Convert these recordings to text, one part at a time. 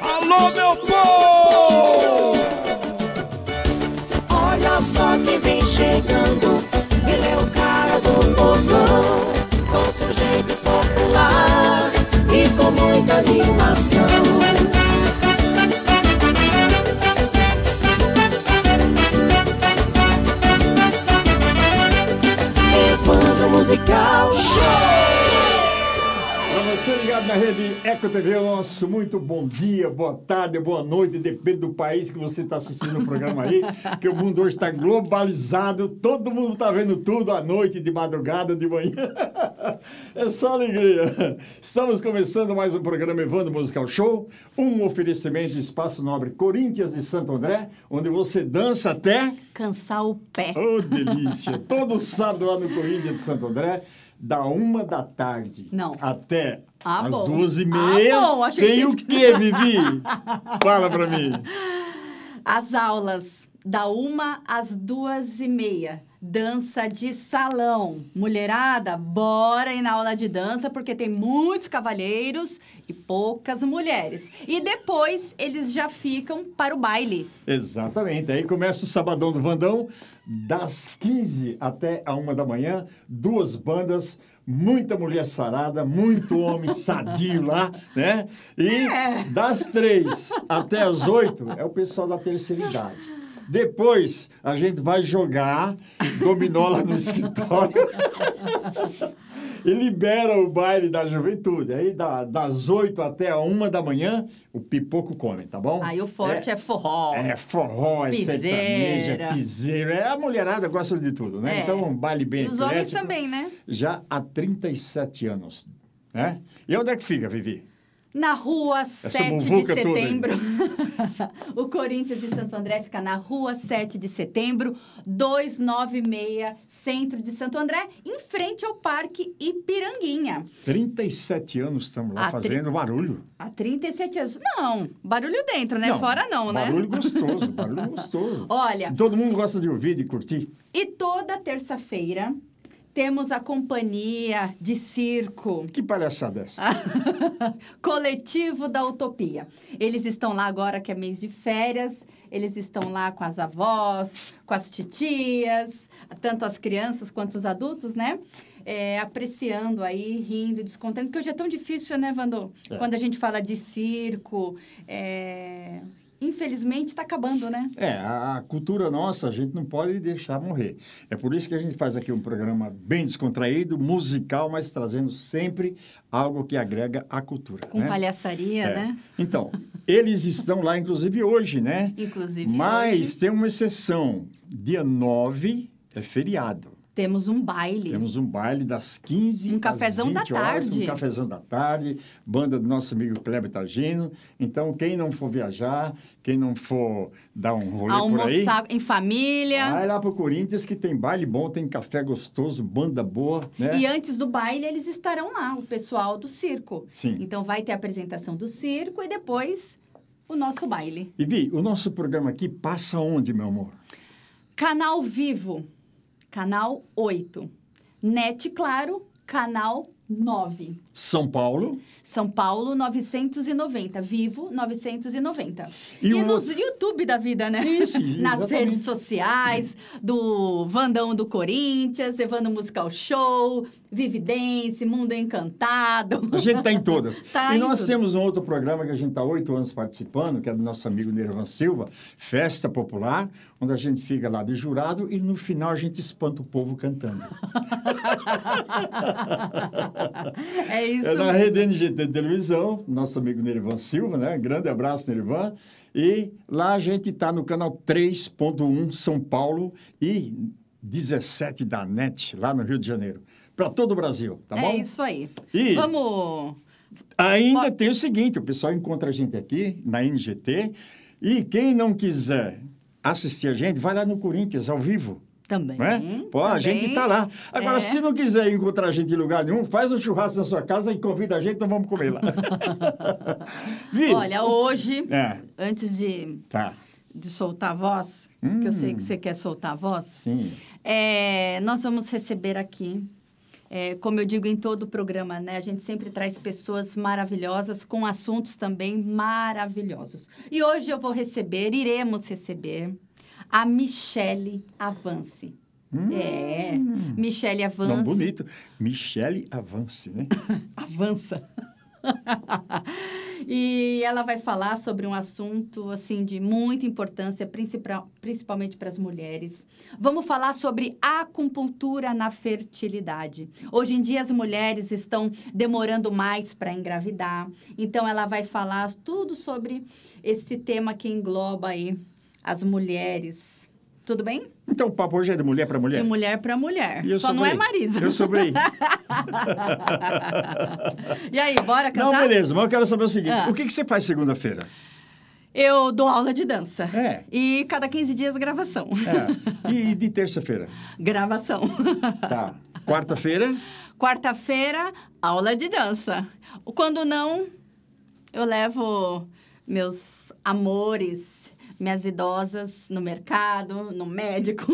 Alô, meu povo! Olha só quem vem chegando, ele é o cara do povão, com seu jeito popular e com muita animação. Musical você ligado na rede Eco TV, nosso muito bom dia, boa tarde, boa noite, depende do país que você está assistindo o programa aí, que o mundo hoje está globalizado, todo mundo está vendo tudo à noite, de madrugada, de manhã. É só alegria. Estamos começando mais um programa Evandro Musical Show, um oferecimento de Espaço Nobre Corinthians de Santo André, onde você dança até... Cansar o pé. Oh, delícia! Todo sábado lá no Corinthians de Santo André, da uma da tarde Não. até Ah, às bom. duas e meia. Ah, bom, achei tem que o quê, Vivi? Fala pra mim. As aulas da uma às duas e meia. Dança de salão. Mulherada, bora ir na aula de dança, porque tem muitos cavalheiros e poucas mulheres. E depois eles já ficam para o baile. Exatamente. Aí começa o Sabadão do Vandão, das 15 até a uma da manhã, duas bandas, muita mulher sarada, muito homem sadio lá, né? E É. das três até as oito é o pessoal da terceira idade. Depois a gente vai jogar dominó lá no escritório e libera o baile da juventude. Aí da- das oito até a uma da manhã o pipoco come, tá bom? Aí o forte é, forró. É forró, é Piseira. sertaneja, é piseiro. É, a mulherada gosta de tudo, né? É. Então, um baile bem E os homens também, né? Já há 37 anos, né? E onde é que fica, Vivi? Na rua 7 de setembro. o Corinthians de Santo André fica na rua 7 de setembro, 296, centro de Santo André, em frente ao Parque Ipiranguinha. 37 anos estamos lá tri- fazendo barulho. Há 37 anos. Não, barulho dentro, né? Fora não, né? Barulho gostoso, barulho gostoso. Olha, Todo mundo gosta de ouvir, de curtir. e toda terça-feira temos a companhia de circo. Que palhaçada é essa? Coletivo da Utopia. Eles estão lá agora que é mês de férias, eles estão lá com as avós, com as titias, tanto as crianças quanto os adultos, né? É, apreciando aí, rindo, descontando, porque hoje é tão difícil, né, Vandô? É. Quando a gente fala de circo, é, infelizmente está acabando, né? É, a, a cultura nossa a gente não pode deixar morrer. É por isso que a gente faz aqui um programa bem descontraído, musical, mas trazendo sempre algo que agrega à cultura. Com né? palhaçaria, É. né? Então, eles estão lá, inclusive, hoje, né? Inclusive, Mas hoje tem uma exceção. Dia 9 é feriado. Temos um baile. Temos um baile das 15 Um cafezão da 20 horas, tarde. Um cafezão da tarde, banda do nosso amigo Kleber Tagino. Então, quem não for viajar, quem não for dar um rolê por aí, Almoçar em família. vai lá pro Corinthians que tem baile bom, tem café gostoso, banda boa, né? E antes do baile, eles estarão lá, o pessoal do circo. Sim. Então, vai ter a apresentação do circo e depois o nosso baile. E Vi, o nosso programa aqui passa onde, meu amor? Canal Vivo, canal 8. Net Claro, canal 9. São Paulo. São Paulo, 990. Vivo, 990. E E, o nos YouTube da vida, né? Isso, Nas exatamente. redes sociais, do Vandão do Corinthians, Evandro Musical Show, Vividência, Mundo Encantado. A gente está em todas. Tá e em nós tudo. temos um outro programa que a gente está oito anos participando, que é do nosso amigo Nervan Silva, Festa Popular, onde a gente fica lá de jurado e no final a gente espanta o povo cantando. É isso é na mesmo. rede NGT de televisão, nosso amigo Nervan Silva, né? Grande abraço, Nervan. E lá a gente está no canal 3.1 São Paulo e 17 da NET, lá no Rio de Janeiro. Para todo o Brasil, tá bom? É isso aí. E Vamos. ainda tem o seguinte, o pessoal encontra a gente aqui na NGT e quem não quiser assistir a gente, vai lá no Corinthians ao vivo. Também. Né? Pô, a gente também. tá lá. Agora, É. se não quiser encontrar a gente em lugar nenhum, faz um churrasco na sua casa e convida a gente, então vamos comer lá. Olha, hoje, É, antes de, tá. de soltar a voz, que eu sei que você quer soltar a voz, Sim. é, nós vamos receber aqui É, como eu digo em todo o programa, né? A gente sempre traz pessoas maravilhosas com assuntos também maravilhosos. E hoje eu vou receber, iremos receber a Michele Avance. É, Michele Avance. Hum. Não, bonito. Michele Avance, né? avança. e ela vai falar sobre um assunto assim de muita importância, principal- principalmente para as mulheres. Vamos falar sobre acupuntura na fertilidade. Hoje em dia as mulheres estão demorando mais para engravidar, então ela vai falar tudo sobre esse tema que engloba aí as mulheres. Tudo bem? Então, o papo hoje é de mulher para mulher? De mulher para mulher. Só não sobrei. é Marisa. Eu sobrei. e aí, bora cantar? Não, beleza, mas eu quero saber o seguinte: Ah. o que, que você faz segunda-feira? Eu dou aula de dança. É. E cada 15 dias gravação. É. E de terça-feira? gravação. Tá. Quarta-feira? Quarta-feira, aula de dança. Quando não, eu levo meus amores, minhas idosas no mercado, no médico.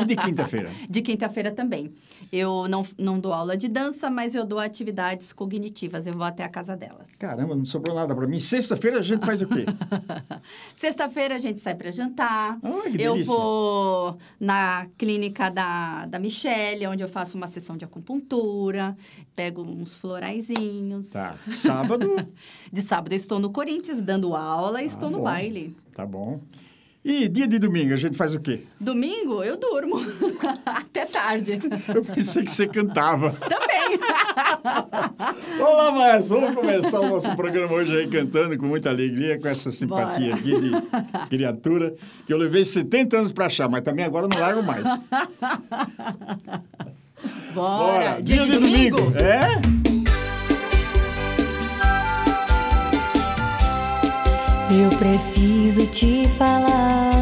E de quinta-feira? De quinta-feira também. Eu não, não dou aula de dança, mas eu dou atividades cognitivas. Eu vou até a casa delas. Caramba, não sobrou nada para mim. Sexta-feira a gente faz o quê? Sexta-feira a gente sai para jantar. Ai, que eu delícia. vou na clínica da, da Michelle, onde eu faço uma sessão de acupuntura, pego uns floraizinhos. Tá. Sábado? De sábado eu estou no Corinthians dando aula e estou no Ah, bom. baile. Tá bom. E dia de domingo a gente faz o quê? Domingo eu durmo até tarde. Eu pensei que você cantava. Também. Olá, maestro. Vamos começar o nosso programa hoje aí cantando com muita alegria, com essa simpatia Bora. aqui de criatura, que eu levei 70 anos para achar, mas também agora eu não largo mais. Bora. Dia, de domingo. É? Eu preciso te falar.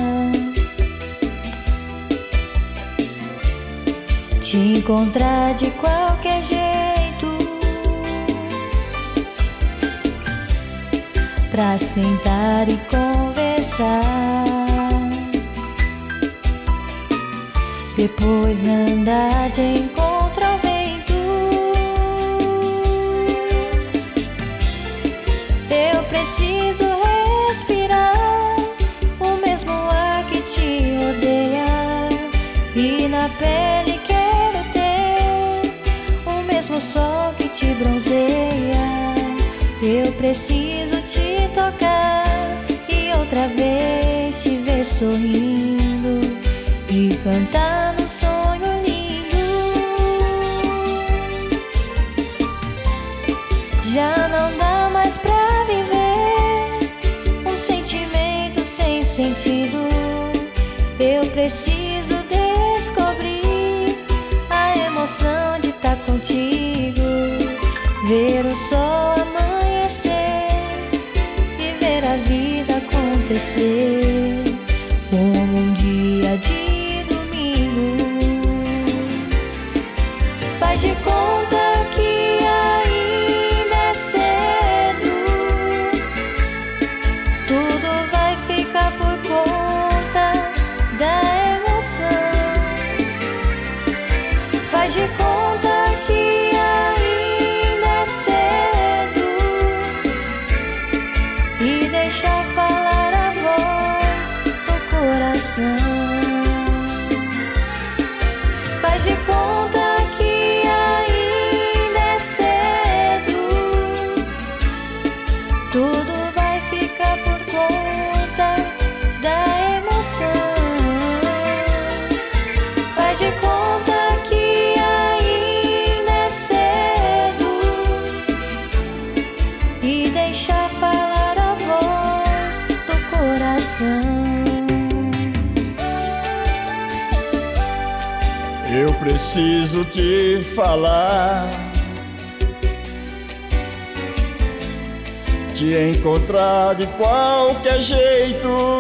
Te encontrar de qualquer jeito. Pra sentar e conversar. Depois andar de encontro sol que te bronzeia. Eu preciso te tocar e outra vez te ver sorrindo e cantar num sonho lindo. Já não dá mais pra viver um sentimento sem sentido. Eu preciso sol amanhecer e ver a vida acontecer preciso te falar. Te encontrar de qualquer jeito.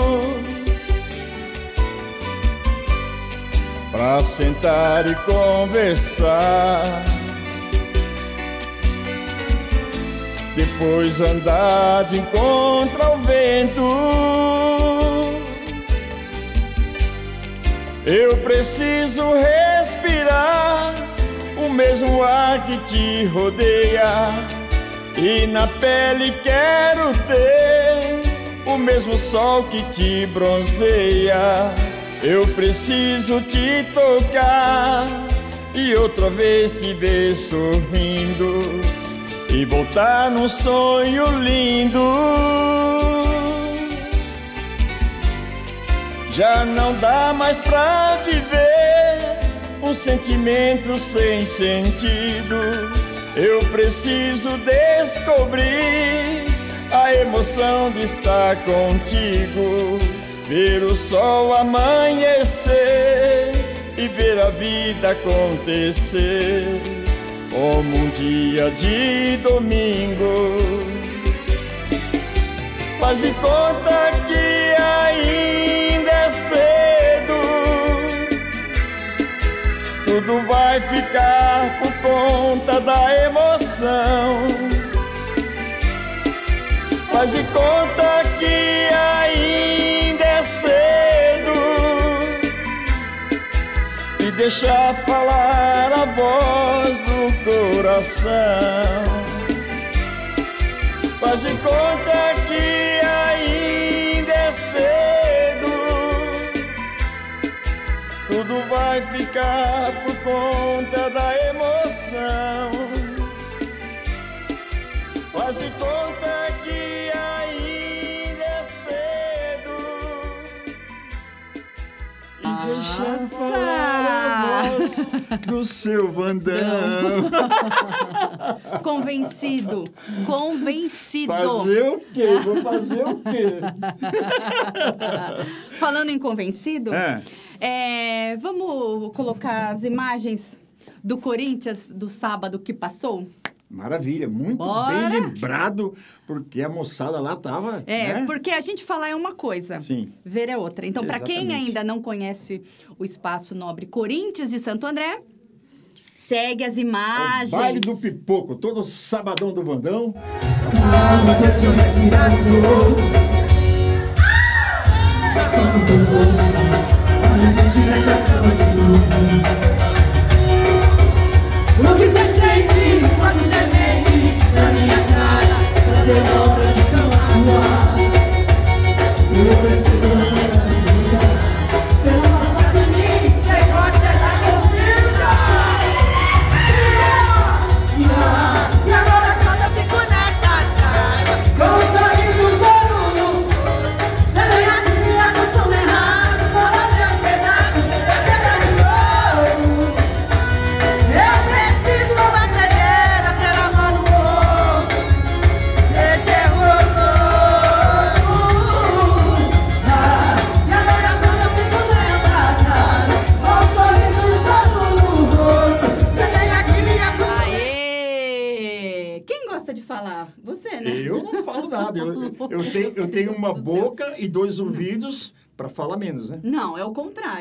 Pra sentar e conversar. Depois andar de encontro ao vento. Eu preciso respirar o mesmo ar que te rodeia. E na pele quero ter o mesmo sol que te bronzeia. Eu preciso te tocar e outra vez te ver sorrindo e voltar num sonho lindo. Já não dá mais pra viver um sentimento sem sentido. Eu preciso descobrir a emoção de estar contigo, ver o sol amanhecer e ver a vida acontecer como um dia de domingo. Faz de conta que ainda tudo vai ficar por conta da emoção. Faz de conta que ainda é cedo e deixa falar a voz do coração. Faz de conta que Tudo vai ficar por conta da emoção. Faz de conta que ainda é cedo. E deixa falar a voz do seu Vandão. Convencido. Convencido. Fazer o quê? Vou fazer o quê? Falando em convencido, É. é, vamos colocar as imagens do Corinthians do sábado que passou? Maravilha, muito Bora. bem lembrado, porque a moçada lá tava. É, né? porque a gente falar é uma coisa. Sim. Ver é outra. Então, para quem ainda não conhece o Espaço Nobre Corinthians de Santo André, segue as É o imagens. baile do pipoco, todo sabadão do Vandão. O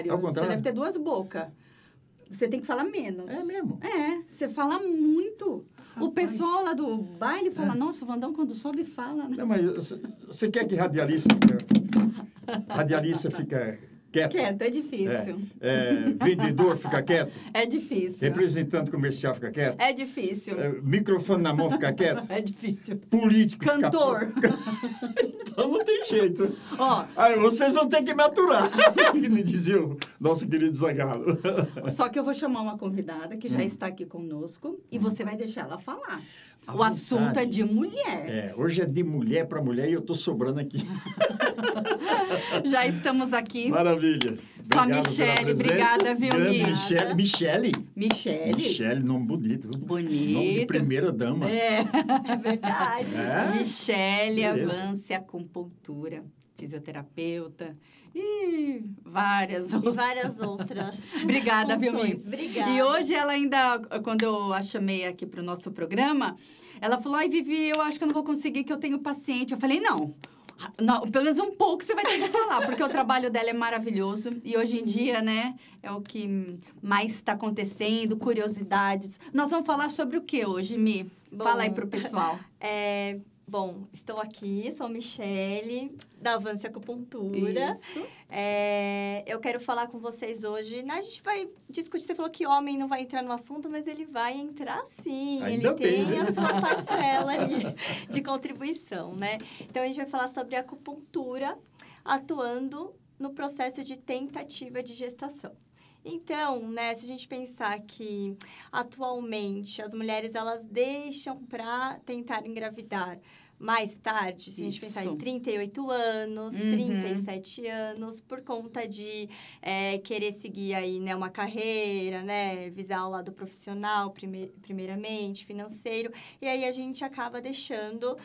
contrário. É o contrário? Você deve ter duas bocas. Você tem que falar menos. É mesmo. É, você fala muito. O Rapaz. pessoal lá do baile fala, nossa, o Vandão quando sobe fala, né? Não, mas você- quer que radialista radialista fica quieto? Quieto, é difícil. É, vendedor fica quieto? É, difícil. Representante comercial fica quieto? É difícil. É, microfone na mão fica quieto? É difícil. Político fica- Cantor. Então não tem jeito. Ó, Aí vocês vão ter que me aturar, que me dizia o nosso querido Zagalo. só que eu vou chamar uma convidada que já Hum. está aqui conosco e você vai deixar ela falar. À o vontade. assunto é de mulher. É, hoje é de mulher para mulher e eu tô sobrando aqui. Já estamos aqui. Maravilha. Com a Obrigado Michele. Obrigada, viu, Grande Mi? Michele. Michele? Michele. Michele, nome bonito. viu? Bonito. Nome de primeira dama. É. É verdade. É? Michele Beleza. Avance Acupuntura, fisioterapeuta e várias E outras. várias outras. Obrigada, viu, funções. Mi? Obrigada. E hoje ela ainda, quando eu a chamei aqui para o nosso programa, ela falou, ai, Vivi, eu acho que eu não vou conseguir, que eu tenho paciente. Eu falei, não. Não, pelo menos um pouco você vai ter que falar, porque o trabalho dela é maravilhoso e hoje em dia, né, é o que mais está acontecendo, curiosidades. Nós vamos falar sobre o que hoje, Mi? Bom. Fala aí pro pessoal. É, Bom, estou aqui, sou Michele, da Avance Acupuntura. Isso. É, eu quero falar com vocês hoje. né, A gente vai discutir. Você falou que homem não vai entrar no assunto, mas ele vai entrar sim. Ainda ele bem, tem né? a sua parcela ali de contribuição, né? Então a gente vai falar sobre acupuntura atuando no processo de tentativa de gestação. Então, né, se a gente pensar que atualmente as mulheres elas deixam para tentar engravidar mais tarde, se a gente pensar em Isso. 38 anos, Uhum. 37 anos, por conta de é, querer seguir aí, né, uma carreira, né, visar o lado profissional, prime- primeiramente, financeiro, e aí a gente acaba deixando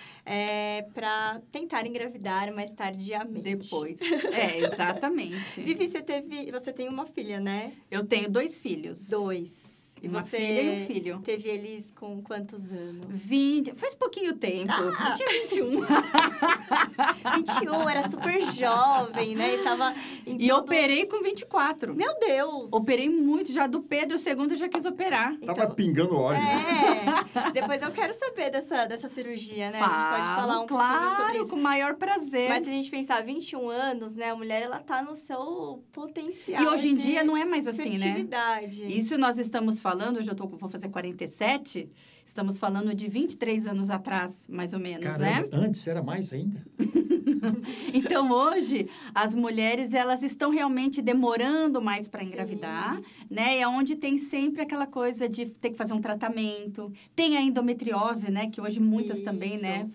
para tentar engravidar mais tardiamente. Depois. É, exatamente. Vivi, você teve, você tem uma filha, né? Eu tenho dois filhos. Dois. E Uma você filha e um filho. Teve eles com quantos anos? 20, faz pouquinho tempo. Ah! Eu tinha 21. 21, era super jovem, né? Estava em E todo- operei com 24. Meu Deus! Operei muito já do Pedro, o segundo eu já quis operar. Então, Tava pingando óleo. né? É, depois eu quero saber dessa, dessa cirurgia, né? a gente pode Falo, falar um claro, pouquinho sobre isso. com o maior prazer. Mas se a gente pensar 21 anos, né? A mulher, ela tá no seu potencial e hoje em de dia não é mais assim, né? Isso nós estamos falando, hoje eu tô, com- vou fazer 47, estamos falando de 23 anos atrás, mais ou menos, né? Caramba, antes era mais ainda. Então hoje as mulheres elas estão realmente demorando mais para engravidar, né? E é onde tem sempre aquela coisa de ter que fazer um tratamento, tem a endometriose, né? Que hoje muitas também, Isso. né?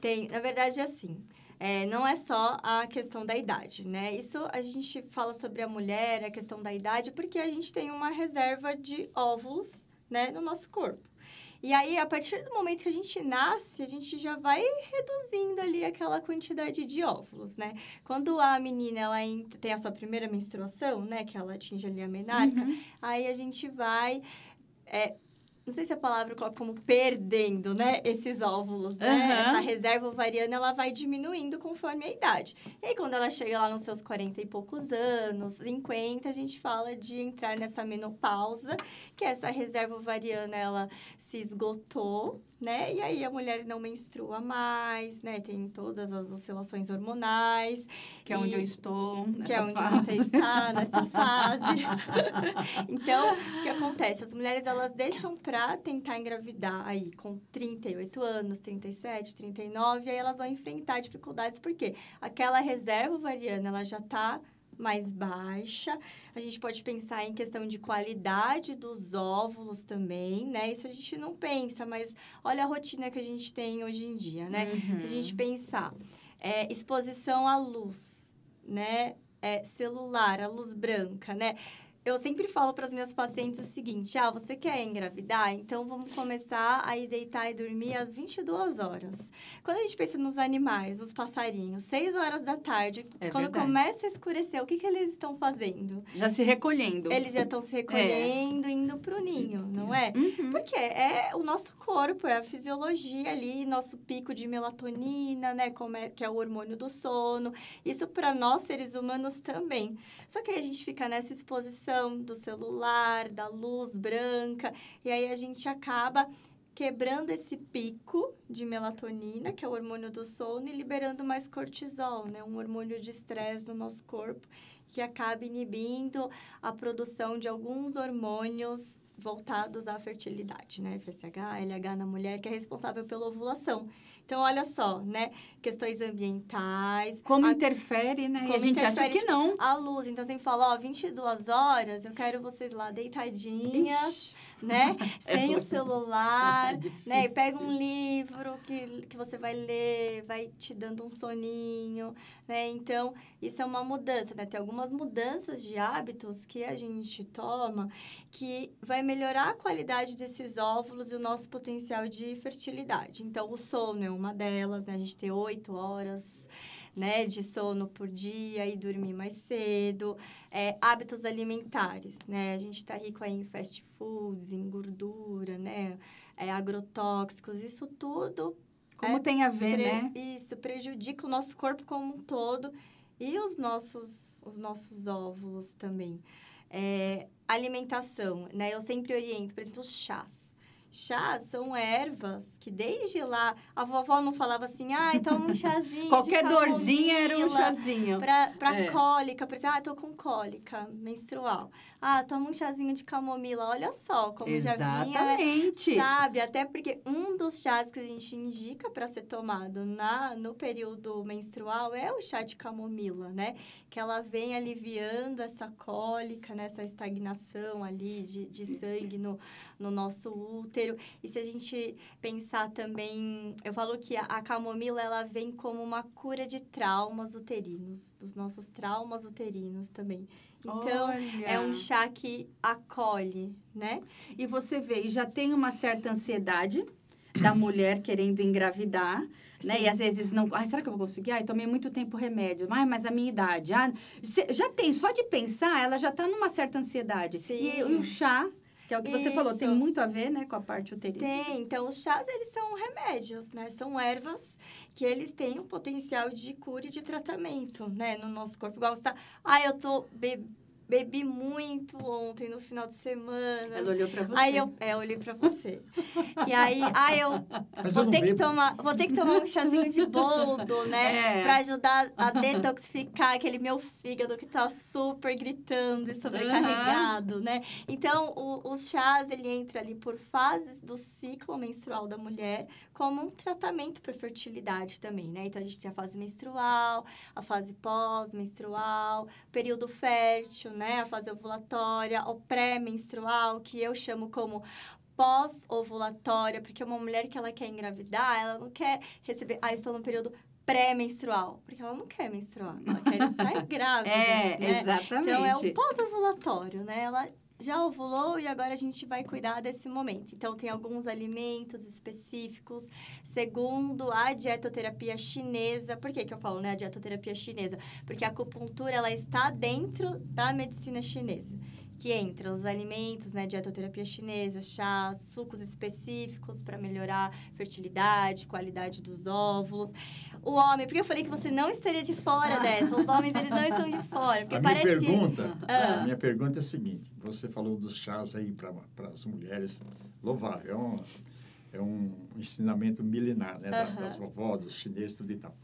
Tem, na verdade, é assim. É, não é só a questão da idade, né? Isso a gente fala sobre a mulher, a questão da idade, porque a gente tem uma reserva de óvulos, né, no nosso corpo. E aí, a partir do momento que a gente nasce, a gente já vai reduzindo ali aquela quantidade de óvulos, né? Quando a menina ela tem a sua primeira menstruação, né, que ela atinge ali a menarca, Uhum. aí a gente vai é, não sei se a palavra coloca como perdendo, né, esses óvulos, né? Aham. Essa reserva ovariana, ela vai diminuindo conforme a idade. E aí, quando ela chega lá nos seus 40 e poucos anos, 50, a gente fala de entrar nessa menopausa, que essa reserva ovariana, ela se esgotou, né? E aí, a mulher não menstrua mais, né? Tem todas as oscilações hormonais. Que é onde eu estou. que é onde fase. você está nessa fase. então, o que acontece? As mulheres, elas deixam pra tentar engravidar aí com 38 anos, 37, 39, e aí elas vão enfrentar dificuldades, porque aquela reserva ovariana, ela já tá mais baixa. A gente pode pensar em questão de qualidade dos óvulos também, né? Isso a gente não pensa, mas olha a rotina que a gente tem hoje em dia, né? Uhum. Se a gente pensar, é, exposição à luz, né? É, celular, a luz branca, né? Eu sempre falo para as minhas pacientes o seguinte: ah, você quer engravidar? Então vamos começar a ir deitar e dormir às 22 horas. Quando a gente pensa nos animais, os passarinhos, 6 horas da tarde, É quando verdade. começa a escurecer, o que, que eles estão fazendo? Já se recolhendo. Eles já estão se recolhendo, indo para o ninho, não é? Uhum. Porque é o nosso corpo, é a fisiologia ali, nosso pico de melatonina, né? É, que é o hormônio do sono. Isso para nós, seres humanos, também. Só que aí a gente fica nessa exposição do celular, da luz branca, e aí a gente acaba quebrando esse pico de melatonina, que é o hormônio do sono, e liberando mais cortisol, né? Um hormônio de estresse no nosso corpo, que acaba inibindo a produção de alguns hormônios voltados à fertilidade, né? FSH, LH na mulher, que é responsável pela ovulação. Então, olha só, né? Questões ambientais. Como a, interfere, né? e a como gente acha que tipo, não. a luz. Então, sempre fala, ó, 22 horas, eu quero vocês lá deitadinhas, né? É Sem o celular, É né? E pega um livro que, que você vai ler, vai te dando um soninho, né? Então, isso é uma mudança, né? Tem algumas mudanças de hábitos que a gente toma que vai melhorar a qualidade desses óvulos e o nosso potencial de fertilidade. Então, o sono é uma delas, né? A gente ter oito horas né, de sono por dia e dormir mais cedo. É, hábitos alimentares, né? A gente está rico aí em fast foods, em gordura, né? É, agrotóxicos, isso tudo Como É, tem a ver, né? Isso prejudica o nosso corpo como um todo e os nossos, os nossos óvulos também. É, alimentação, né? Eu sempre oriento, por exemplo, os chás. Chás são ervas que desde lá a vovó não falava assim, ai, toma um chazinho. Qualquer de dorzinha era um chazinho. Pra, pra É. cólica, por exemplo, ah, tô com cólica menstrual. Ah, toma um chazinho de camomila. Olha só como já vinha, né? Exatamente. Sabe, até porque um dos chás que a gente indica para ser tomado na no período menstrual é o chá de camomila, né? Que ela vem aliviando essa cólica, né? essa estagnação ali de, de sangue no, no nosso útero. E se a gente pensar também, eu falo que a, a camomila ela vem como uma cura de traumas uterinos, dos nossos traumas uterinos também. Então, é um Olha. chá que acolhe, né? E você vê, e já tem uma certa ansiedade da mulher querendo engravidar, né? E às vezes não. Ai, será que eu vou conseguir? Ai, tomei muito tempo remédio. Ai, mas a minha idade. Ah, já tem, só de pensar, ela já tá numa certa ansiedade. E Sim. o chá, que é o que você falou, tem Isso. muito a ver, né, com a parte uterina. Tem, então os chás eles são remédios, né? São ervas que eles têm um potencial de cura e de tratamento, né, no nosso corpo. Igual você tá, ah, eu tô be- bebi muito ontem no final de semana. Ela olhou pra você. Aí eu, é, eu olhei pra você. E aí, ah, eu Mas eu vou não ter que tomar, vou ter que tomar um chazinho de boldo, né? É. Pra ajudar a detoxificar aquele meu fígado que tá super gritando e sobrecarregado, né? Então, o, os chás, ele entra ali por fases do ciclo menstrual da mulher, como um tratamento para fertilidade também, né? Então, a gente tem a fase menstrual, a fase pós-menstrual, período fértil, né? A fase ovulatória, o pré-menstrual, que eu chamo como pós-ovulatória, porque uma mulher que ela quer engravidar, ela não quer receber, ah, estou no período pré-menstrual, porque ela não quer menstruar, ela quer estar grávida, É, né? exatamente. Então, é um pós-ovulatório, né? Ela já ovulou e agora a gente vai cuidar desse momento. Então, tem alguns alimentos específicos, segundo a dietoterapia chinesa. Por que, que eu falo, né, a dietoterapia chinesa? Porque a acupuntura, ela está dentro da medicina chinesa. Que entra os alimentos, né, dietoterapia chinesa, chás, sucos específicos para melhorar fertilidade, qualidade dos óvulos. O homem, porque eu falei que você não estaria de fora dessa. Os homens, eles não estão de fora. Porque A minha parece que... pergunta, Ah. a minha pergunta é a seguinte: você falou dos chás aí para as mulheres, louvável, é um, é um ensinamento milenar, né, das vovós, dos chineses, tudo e tal.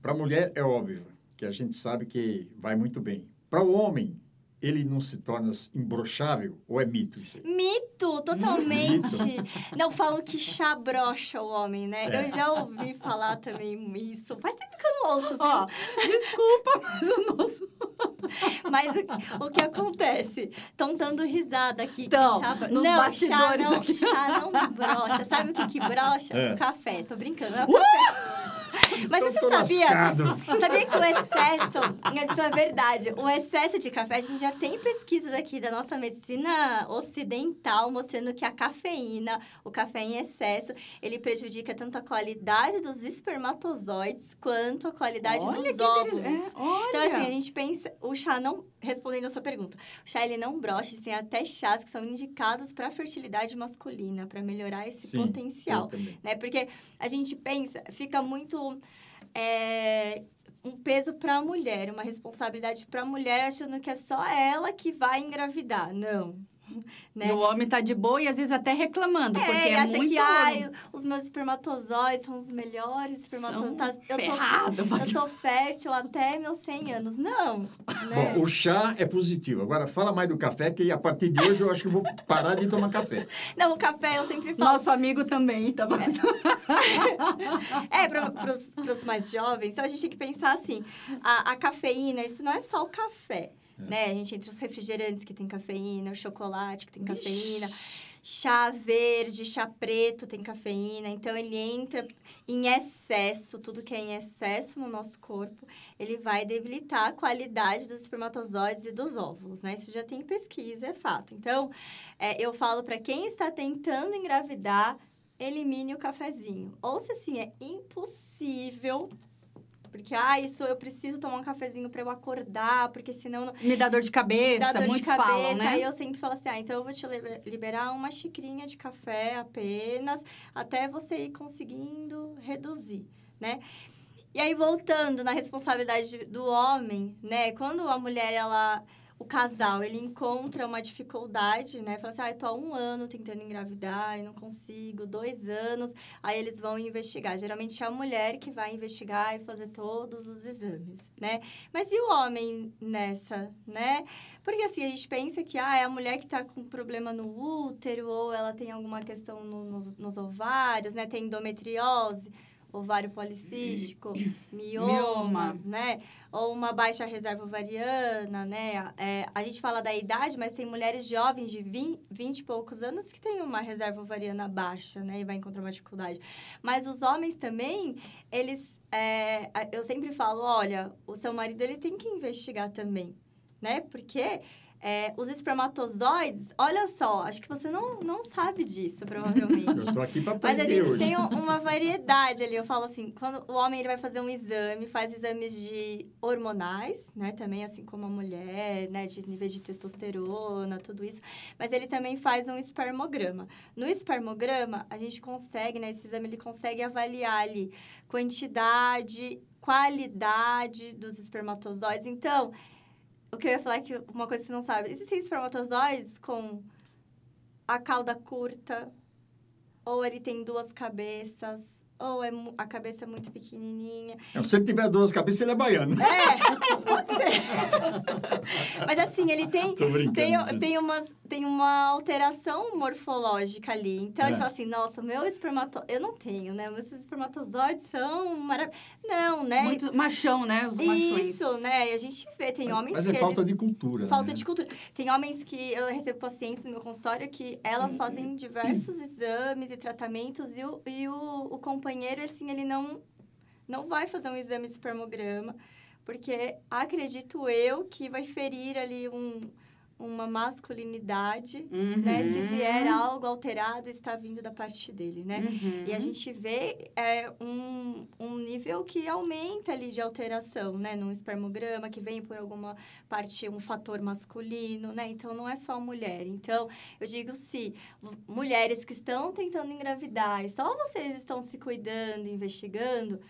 para a mulher é óbvio que a gente sabe que vai muito bem. Para o homem, ele não se torna imbrochável ou é mito isso aí? Mito, totalmente. Mito. Não, falam que chá brocha o homem, né? É. Eu já ouvi falar também isso. Faz tempo que eu não ouço. Ó, desculpa, mas o nosso... Mas o, o que acontece? Estão dando risada aqui. que Tão, chá bro- nos não, chá bastidores não, aqui. chá não brocha. Sabe o que que brocha? É. Café. Tô brincando. É o café. Mas Então você sabia? lascado. Sabia que o excesso, isso é verdade, o excesso de café, a gente já tem pesquisas aqui da nossa medicina ocidental mostrando que a cafeína, o café em excesso, ele prejudica tanto a qualidade dos espermatozoides quanto a qualidade Olha dos óvulos. É. Então, assim, a gente pensa, o chá não, respondendo a sua pergunta, o chá ele não brocha, tem até chás que são indicados para fertilidade masculina, para melhorar esse Sim, potencial né? Porque a gente pensa, fica muito é, um peso para a mulher, uma responsabilidade para a mulher, achando que é só ela que vai engravidar. Não. Né? E o homem tá de boa e às vezes até reclamando, porque É, e é acha muito... que ai, os meus espermatozoides são os melhores espermatozoides. tá, eu, ferrado, tô, eu tô fértil até meus 100 anos. Não, né? Bom, o chá é positivo. Agora, fala mais do café, que a partir de hoje eu acho que eu vou parar de tomar café. Não, o café eu sempre falo. Nosso amigo também, tá bom? É, para os mais jovens, então a gente tem que pensar assim: a, a cafeína, isso não é só o café, né? A gente entre os refrigerantes que tem cafeína, o chocolate que tem cafeína, chá verde, chá preto tem cafeína, então ele entra em excesso, tudo que é em excesso no nosso corpo, ele vai debilitar a qualidade dos espermatozoides e dos óvulos, né? Isso já tem pesquisa, é fato. Então, é, eu falo para quem está tentando engravidar, elimine o cafezinho. Ou se assim, é impossível. Porque, ah, isso eu preciso tomar um cafezinho para eu acordar, porque senão não Me dá dor de cabeça, dá dor de muitos cabeça. falam, né? Aí eu sempre falo assim, ah, então eu vou te liber- liberar uma xicrinha de café apenas, até você ir conseguindo reduzir, né? E aí, voltando na responsabilidade do homem, né? Quando a mulher, ela... o casal, ele encontra uma dificuldade, né? Fala assim, ah, eu tô há um ano tentando engravidar e não consigo, dois anos. Aí eles vão investigar. Geralmente é a mulher que vai investigar e fazer todos os exames, né? Mas e o homem nessa, né? Porque assim, a gente pensa que ah, é a mulher que tá com problema no útero ou ela tem alguma questão no- nos, nos ovários, né? Tem endometriose, ovário policístico, miomas, né? Ou uma baixa reserva ovariana, né? É, a gente fala da idade, mas tem mulheres jovens de 20, 20 e poucos anos que têm uma reserva ovariana baixa, né? E vai encontrar uma dificuldade. Mas os homens também, eles... é, eu sempre falo, olha, o seu marido, ele tem que investigar também, né? Porque... é, os espermatozoides, olha só, acho que você não, não sabe disso, provavelmente. Eu tô aqui para Mas aprender a gente hoje. tem um- uma variedade ali. Eu falo assim, quando o homem ele vai fazer um exame, faz exames de hormonais, né? Também assim como a mulher, né? De níveis de testosterona, tudo isso. Mas ele também faz um espermograma. No espermograma, a gente consegue, né? Esse exame ele consegue avaliar ali quantidade, qualidade dos espermatozoides. Então, o que eu ia falar é que uma coisa que você não sabe, existem espermatozoides com a cauda curta, ou ele tem duas cabeças, ou é a cabeça é muito pequenininha. Se você tiver duas cabeças, ele é baiano. É, pode ser. Mas assim, ele tem, tem, tem, umas, tem uma alteração morfológica ali. Então, É. tipo assim, nossa, meu espermatozoide... Eu não tenho, né? Meus espermatozoides são maravilhosos. Não, né? Muito machão, né? Os machões. Isso, né? E a gente vê, tem homens Mas que é falta eles... de cultura. Falta né? de cultura. Tem homens que eu recebo pacientes no meu consultório que elas fazem diversos exames e tratamentos e o, e o, o companheiro, assim, ele não, não vai fazer um exame de espermograma, porque acredito eu que vai ferir ali um, uma masculinidade, né? Se Uhum. vier algo alterado, está vindo da parte dele, né? Uhum. E a gente vê é, um, um nível que aumenta ali de alteração, né? Num espermograma, que vem por alguma parte, um fator masculino, né? Então, não é só mulher. Então, eu digo se mulheres que estão tentando engravidar e só vocês estão se cuidando, investigando,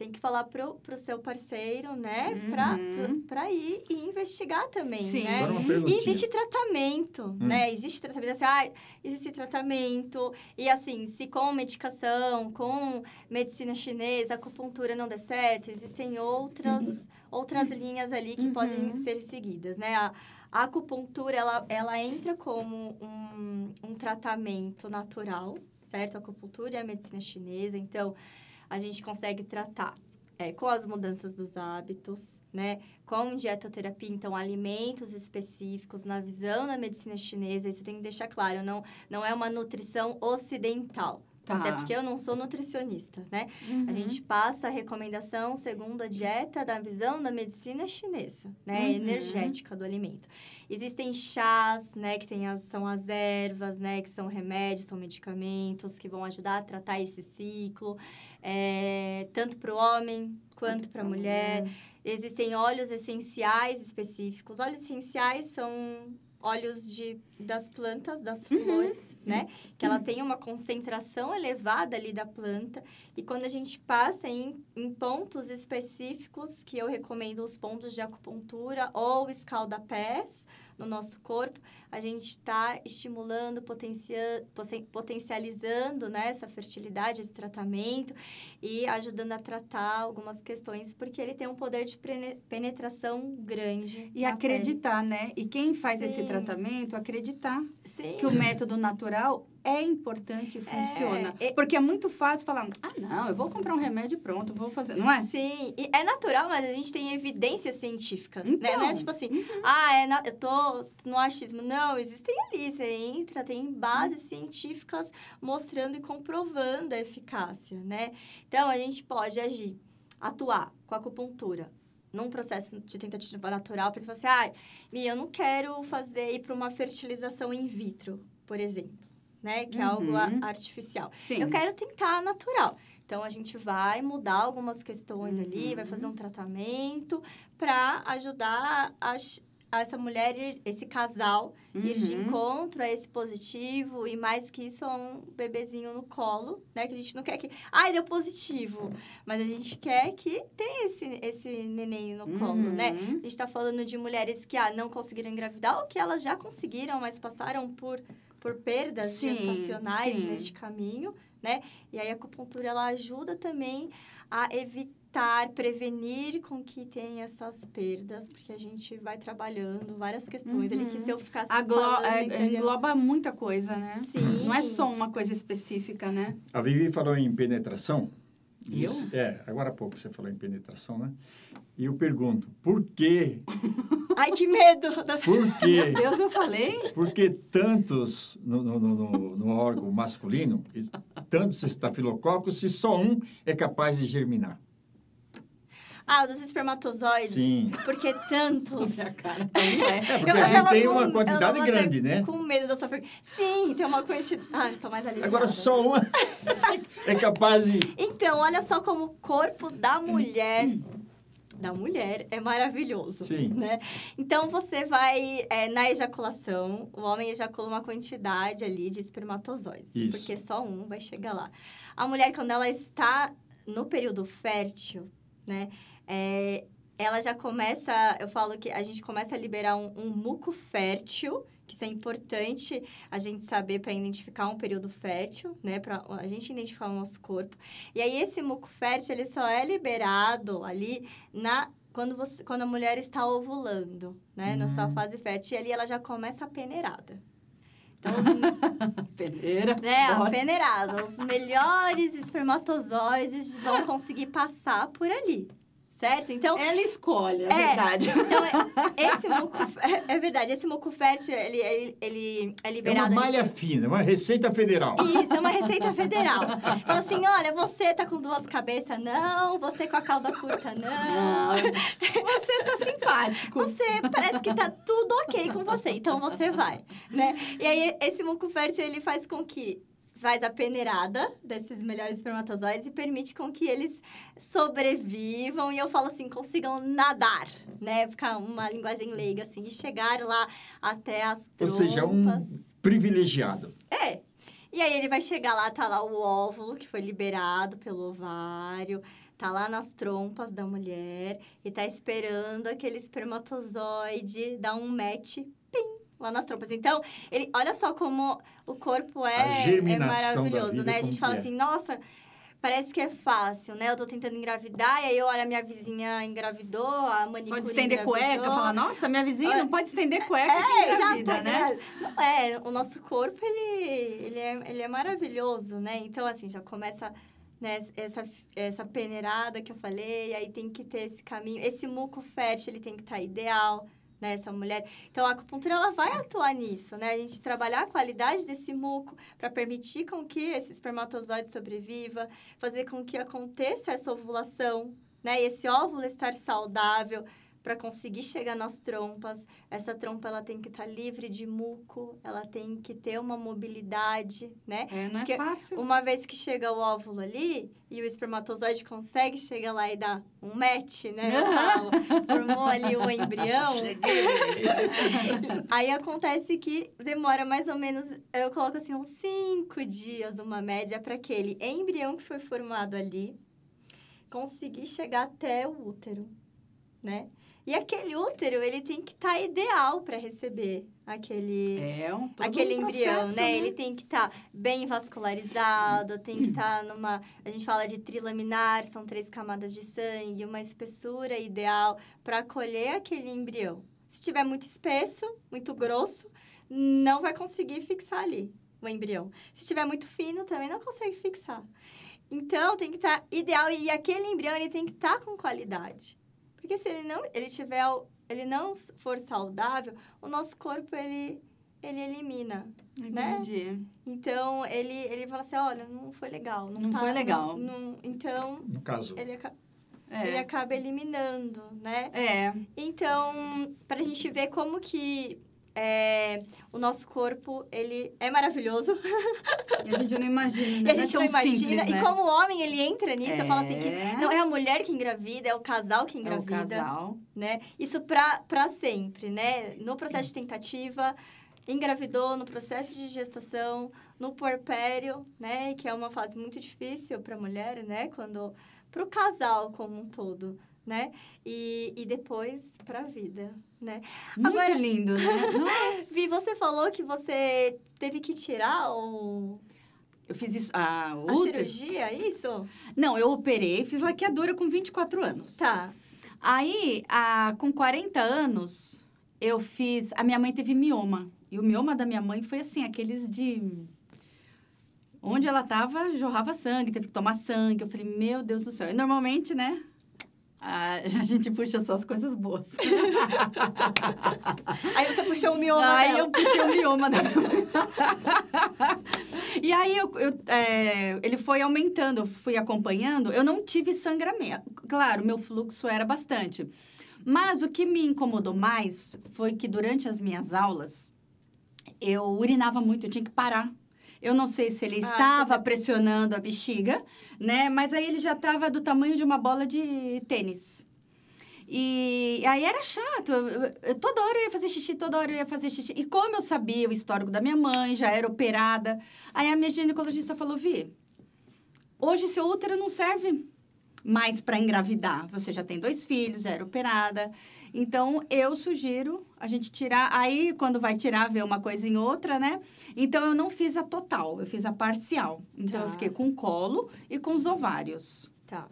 tem que falar pro, pro seu parceiro, né? Pra, Uhum. pra, pra ir e investigar também, Sim. né? E existe tratamento, né? Existe tratamento, assim, ah, existe tratamento. E assim, se com medicação, com medicina chinesa, acupuntura não der certo, existem outras, outras linhas ali que Uhum. podem ser seguidas, né? A, a acupuntura, ela, ela entra como um, um tratamento natural, certo? A acupuntura e a medicina chinesa, então a gente consegue tratar é, com as mudanças dos hábitos, né? Com dietoterapia, então alimentos específicos, na visão da medicina chinesa, isso tem que deixar claro, não, não é uma nutrição ocidental. Tá. Até porque eu não sou nutricionista, né? Uhum. A gente passa a recomendação segundo a dieta da visão da medicina chinesa, né? Uhum. Energética do alimento. Existem chás, né? Que tem as, são as ervas, né? Que são remédios, são medicamentos que vão ajudar a tratar esse ciclo. é, tanto para o homem quanto para a mulher. Existem óleos essenciais específicos. Óleos essenciais são óleos de, das plantas, das flores, né? Que ela tem uma concentração elevada ali da planta. E quando a gente passa em, em pontos específicos, que eu recomendo os pontos de acupuntura ou escaldapés no nosso corpo, a gente está estimulando, potencia, poten- potencializando né, essa fertilidade, esse tratamento e ajudando a tratar algumas questões, porque ele tem um poder de penetração grande. E acreditar, né? E quem faz esse Sim. tratamento, acreditar pele. Sim. que o método natural é importante e funciona. e- Porque é muito fácil falar, ah, não, eu vou comprar um remédio pronto, vou fazer. Não é? Sim, e é natural, mas a gente tem evidências científicas, né? Então. Não é tipo assim, ah, é na- eu tô no achismo. Não, existem ali, você entra, tem bases científicas mostrando e comprovando a eficácia, né? Então, a gente pode agir, atuar com a acupuntura num processo de tentativa natural, para você assim, ah, Mia, eu não quero fazer, ir para uma fertilização in vitro, por exemplo, né? Que é algo Uhum. artificial. Sim. Eu quero tentar natural. Então, a gente vai mudar algumas questões ali, vai Uhum. fazer um tratamento para ajudar essa mulher, esse casal, ir de Uhum. encontro a esse positivo e mais que isso, um bebezinho no colo, né? Que a gente não quer que, ai, deu positivo, mas a gente quer que tenha esse, esse neném no colo, né? Uhum. A gente tá falando de mulheres que ah, não conseguiram engravidar ou que elas já conseguiram, mas passaram por, por perdas Sim, gestacionais sim. neste caminho, né? E aí a acupuntura ela ajuda também a evitar, prevenir com que tenha essas perdas, porque a gente vai trabalhando várias questões Uhum. se eu ficasse Aglo- é, entraria- engloba muita coisa, né? Sim. Não é só uma coisa específica, né? A Vivi falou em penetração. Eu? Isso- É, agora há pouco você falou em penetração, né? E eu pergunto, por quê? Ai, que medo! Das... Por quê? Deus, eu falei? Por que tantos no, no, no, no- órgão masculino, tantos estafilococos, se só um é capaz de germinar? Ah, dos espermatozoides. Sim. Porque tantos. Minha cara. É, porque Eu a gente tava tem com- uma quantidade grande, né? Com medo dessa pergunta. Sim, tem uma quantidade. Ah, tô mais aliviada. Agora só uma é capaz de... Então, olha só como o corpo da mulher. Da mulher é maravilhoso. Sim. Né? Então você vai é, na ejaculação, o homem ejacula uma quantidade ali de espermatozoides. Isso. Porque só um vai chegar lá. A mulher, quando ela está no período fértil, né? é, ela já começa, eu falo que a gente começa a liberar um, um muco fértil, que isso é importante a gente saber para identificar um período fértil, né? Para a gente identificar o nosso corpo. E aí esse muco fértil, ele só é liberado ali na quando, você, quando a mulher está ovulando, né? Na sua Hum. fase fértil, e ali ela já começa a peneirada. Então, os, Peneira. né, a peneirada. Os melhores espermatozoides vão conseguir passar por ali, certo? Então, Ela escolhe, é, É. verdade. então é- esse é, é verdade, esse muco fértil, ele, ele, ele é É uma liberado... ali- malha fina, uma receita federal. Isso, é uma receita federal. Fala assim, olha, você tá com duas cabeças, não. Você com a cauda curta, não. Você tá simpático. Você parece que tá tudo ok com você, então você vai, né? E aí, esse muco fértil, ele faz com que faz a peneirada desses melhores espermatozoides e permite com que eles sobrevivam e eu falo assim, consigam nadar, né? Ficar uma linguagem leiga, assim, e chegar lá até as Ou trompas. seja, um privilegiado. É. E aí ele vai chegar lá, tá lá o óvulo que foi liberado pelo ovário, tá lá nas trompas da mulher e tá esperando aquele espermatozoide dar um match, lá nas trompas. Então, ele, olha só como o corpo é, é maravilhoso, né? A gente fala é. assim, nossa, parece que é fácil, né? Eu tô tentando engravidar e aí eu olho a minha vizinha engravidou, a manicure Pode estender cueca, falar, nossa, minha vizinha não pode estender cueca É, que já engravida, tá, né? Não é, o nosso corpo, ele, ele, é, ele é maravilhoso, né? Então, assim, já começa né, essa, essa peneirada que eu falei, aí tem que ter esse caminho. Esse muco fértil, ele tem que estar ideal, né? Essa mulher. Então, a acupuntura, ela vai atuar nisso, né? A gente trabalhar a qualidade desse muco para permitir com que esse espermatozoide sobreviva, fazer com que aconteça essa ovulação, né? E esse óvulo estar saudável para conseguir chegar nas trompas. Essa trompa ela tem que estar livre de muco, ela tem que ter uma mobilidade, né? É, não é Porque fácil. Uma vez que chega o óvulo ali e o espermatozoide consegue chegar lá e dar um match, né? Eu falo, formou ali o embrião. Aí acontece que demora mais ou menos, eu coloco assim, uns cinco dias, uma média, para aquele embrião que foi formado ali conseguir chegar até o útero, né? E aquele útero, ele tem que estar ideal para receber aquele É um aquele um embrião, processo, né? Ele tem que estar bem vascularizado, tem que estar numa. A gente fala de trilaminar, são três camadas de sangue, uma espessura ideal para acolher aquele embrião. Se tiver muito espesso, muito grosso, não vai conseguir fixar ali o embrião. Se tiver muito fino, também não consegue fixar. Então, tem que estar ideal e aquele embrião ele tem que estar com qualidade. Porque se ele não, ele tiver, ele não for saudável, o nosso corpo ele ele elimina. né? Entendi. Então, ele ele fala assim, olha, não foi legal, não, Não tá- foi legal. não- não- então, No caso, ele, aca- ele É. acaba eliminando, né? É. Então, para a gente ver como que é, o nosso corpo, ele é maravilhoso. E a gente não imagina, E a né? gente é não tão imagina. simples, né? E como o homem, ele entra nisso, eu falo assim que É. não é a mulher que engravida, é o casal que É o engravida. casal. né? Isso pra, pra sempre, né? No processo de tentativa, engravidou, no processo de gestação, no puerpério, né? Que é uma fase muito difícil pra mulher, né? Quando... Pro casal como um todo, né? E, e depois pra vida, né? Muito Agora- lindo, né? Nossa. Vi, você falou que você teve que tirar o... Eu fiz isso. A, a cirurgia, é isso? Não, eu operei, fiz laqueadura com 24 anos. Tá. Aí, a, com 40 anos, eu fiz. A minha mãe teve mioma. E o mioma da minha mãe foi assim, aqueles de. Onde ela tava, jorrava sangue, teve que tomar sangue. Eu falei, meu Deus do céu. E normalmente, né? A, a gente puxa só as coisas boas. Aí você puxou o mioma Aí dela. eu puxei o mioma da E aí eu, eu, é, ele foi aumentando, eu fui acompanhando. Eu não tive sangramento. Claro, meu fluxo era bastante. Mas o que me incomodou mais foi que durante as minhas aulas eu urinava muito, eu tinha que parar. Eu não sei se ele Ah, estava você- pressionando a bexiga, né? Mas aí ele já estava do tamanho de uma bola de tênis. E aí era chato. Eu- toda hora eu ia fazer xixi, toda hora eu ia fazer xixi. E como eu sabia o histórico da minha mãe, já era operada, aí a minha ginecologista falou: Vi, hoje seu útero não serve mais para engravidar. Você já tem dois filhos, já era operada. Então eu sugiro a gente tirar. Aí quando vai tirar, ver uma coisa em outra, né? Então eu não fiz a total, eu fiz a parcial. Então eu Tá. fiquei com o colo e com os ovários. Tá,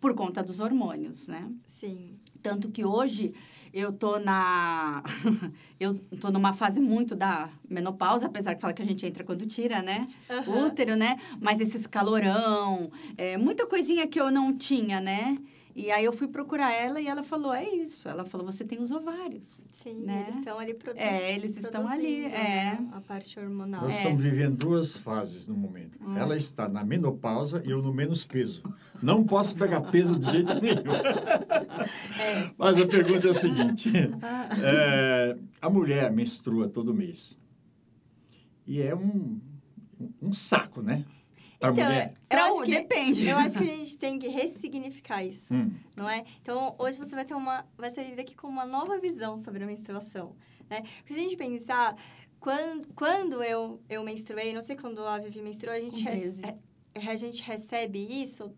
Por conta dos hormônios, né? sim. Tanto que hoje eu tô na. eu tô numa fase muito da menopausa, apesar de falar que a gente entra quando tira, né? Aham. Útero, né? Mas esses calorão, é, muita coisinha que eu não tinha, né? E aí eu fui procurar ela e ela falou: é isso. Ela falou: você tem os ovários. Sim, né? eles estão ali produzindo. É, eles estão ali. É. A parte hormonal. Nós É. estamos vivendo duas fases no momento. Hum. Ela está na menopausa e eu no menos peso. Não posso pegar peso de jeito nenhum. É. Mas a pergunta é a seguinte: é, a mulher menstrua todo mês. E é um, um saco, né? Para a Então, mulher. eu Pra acho que, Depende. eu acho que a gente tem que ressignificar isso, Hum. não é? Então, hoje você vai ter uma... Vai sair daqui com uma nova visão sobre a menstruação, né? Porque se a gente pensar... Quando, quando eu, eu menstruei, não sei quando a Vivi menstruou, a gente, Com rece- 13. é- a gente recebe isso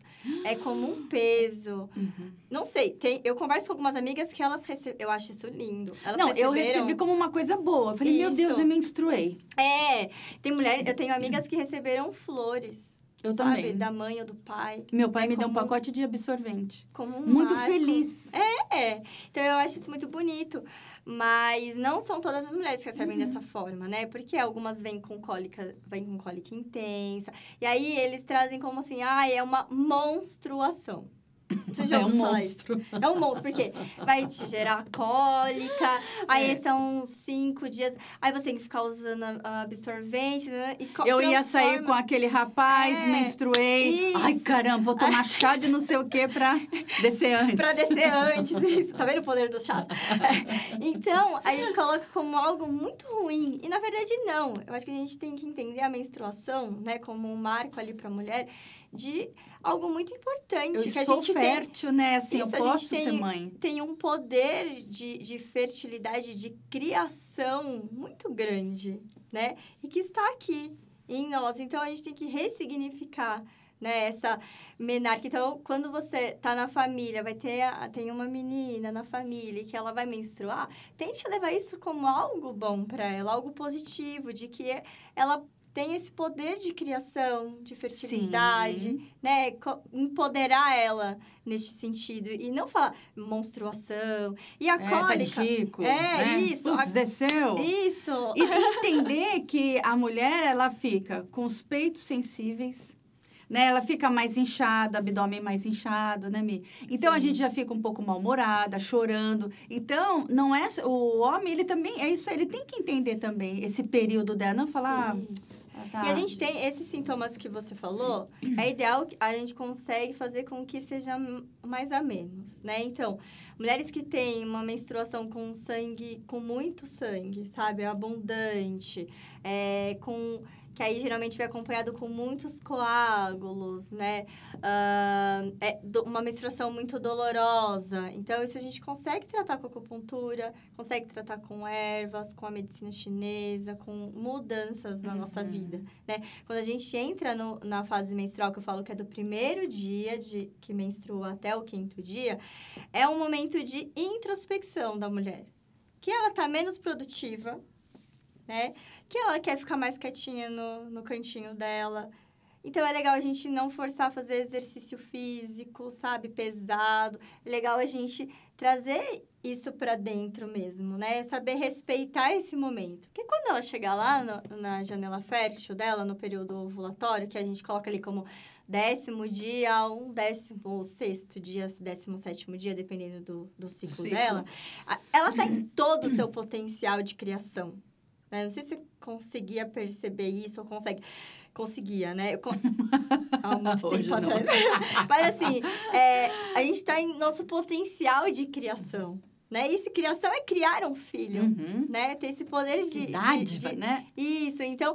é como um peso. Uhum. Não sei, tem, eu converso com algumas amigas que elas recebem. Eu acho isso lindo. Elas Não, eu receberam- recebi como uma coisa boa. Eu falei, meu Deus, Isso. eu menstruei. É, tem mulheres, eu tenho amigas que receberam flores. Eu sabe? também. Da mãe ou do pai. Meu pai É me deu um como- pacote de absorvente. Como um Muito marco. feliz. É, então eu acho isso muito bonito. Mas não são todas as mulheres que recebem Uhum. dessa forma, né? Porque algumas vêm com cólica, vêm com cólica intensa. E aí eles trazem como assim, ah, é uma monstruação. Você já é um falar isso? monstro. É um monstro, porque vai te gerar cólica, aí É. são cinco dias, aí você tem que ficar usando absorvente, né? E Eu ia sair com aquele rapaz, É, menstruei. Ai, isso. caramba, vou tomar chá de não sei o que pra descer antes. Pra descer antes, isso. Tá vendo o poder do chás? É. Então, a gente coloca como algo muito ruim. E, na verdade, não. Eu acho que a gente tem que entender a menstruação, né? Como um marco ali pra mulher de algo muito importante. Eu que a sou gente tem, fértil, né? Assim, Isso, eu posso tem- ser mãe. tem um poder de, de fertilidade, de criação muito grande, né? E que está aqui em nós. Então, a gente tem que ressignificar né, essa menarca. Então, quando você tá na família, vai ter a- tem uma menina na família que ela vai menstruar, tente levar isso como algo bom para ela, algo positivo, de que ela tem esse poder de criação, de fertilidade, Sim. né? Empoderar ela neste sentido. E não falar menstruação. E a É, tá cólica. chico. É, né? isso. Putz, A- desceu. Isso! E entender que a mulher, ela fica com os peitos sensíveis, né? Ela fica mais inchada, abdômen mais inchado, né, Mi? Então, a Sim. gente já fica um pouco mal-humorada, chorando. Então, não é... O homem, ele também... É isso, ele tem que entender também esse período dela. Não falar... Sim. Tá. E a gente tem esses sintomas que você falou, é ideal que a gente consegue fazer com que seja mais a menos, né? Então, mulheres que têm uma menstruação com sangue, com muito sangue, sabe? Abundante, é, com que aí geralmente vem acompanhado com muitos coágulos, né? Ah, é uma menstruação muito dolorosa. Então, isso a gente consegue tratar com acupuntura, consegue tratar com ervas, com a medicina chinesa, com mudanças na nossa Uhum. vida, né? Quando a gente entra no- na fase menstrual, que eu falo que é do primeiro dia de que menstrua até o quinto dia, é um momento de introspecção da mulher. Que ela tá menos produtiva, né? Que ela quer ficar mais quietinha no, no cantinho dela. Então é legal a gente não forçar a fazer exercício físico, sabe, pesado. É legal a gente trazer isso pra dentro mesmo, né? Saber respeitar esse momento. Porque quando ela chegar lá no- na janela fértil dela, no período ovulatório, que a gente coloca ali como décimo dia a um décimo sexto dia, décimo sétimo dia, dependendo do, do ciclo, Ciclo. dela, ela tá em todo o seu potencial de criação. Né? Não sei se você conseguia perceber isso ou consegue. Conseguia, né? Eu Há muito tempo atrás. Mas assim, é, a gente está em nosso potencial de criação. Né? E esse criação é criar um filho. Uhum. Né? Ter esse poder de. Que de- de- né? Isso, então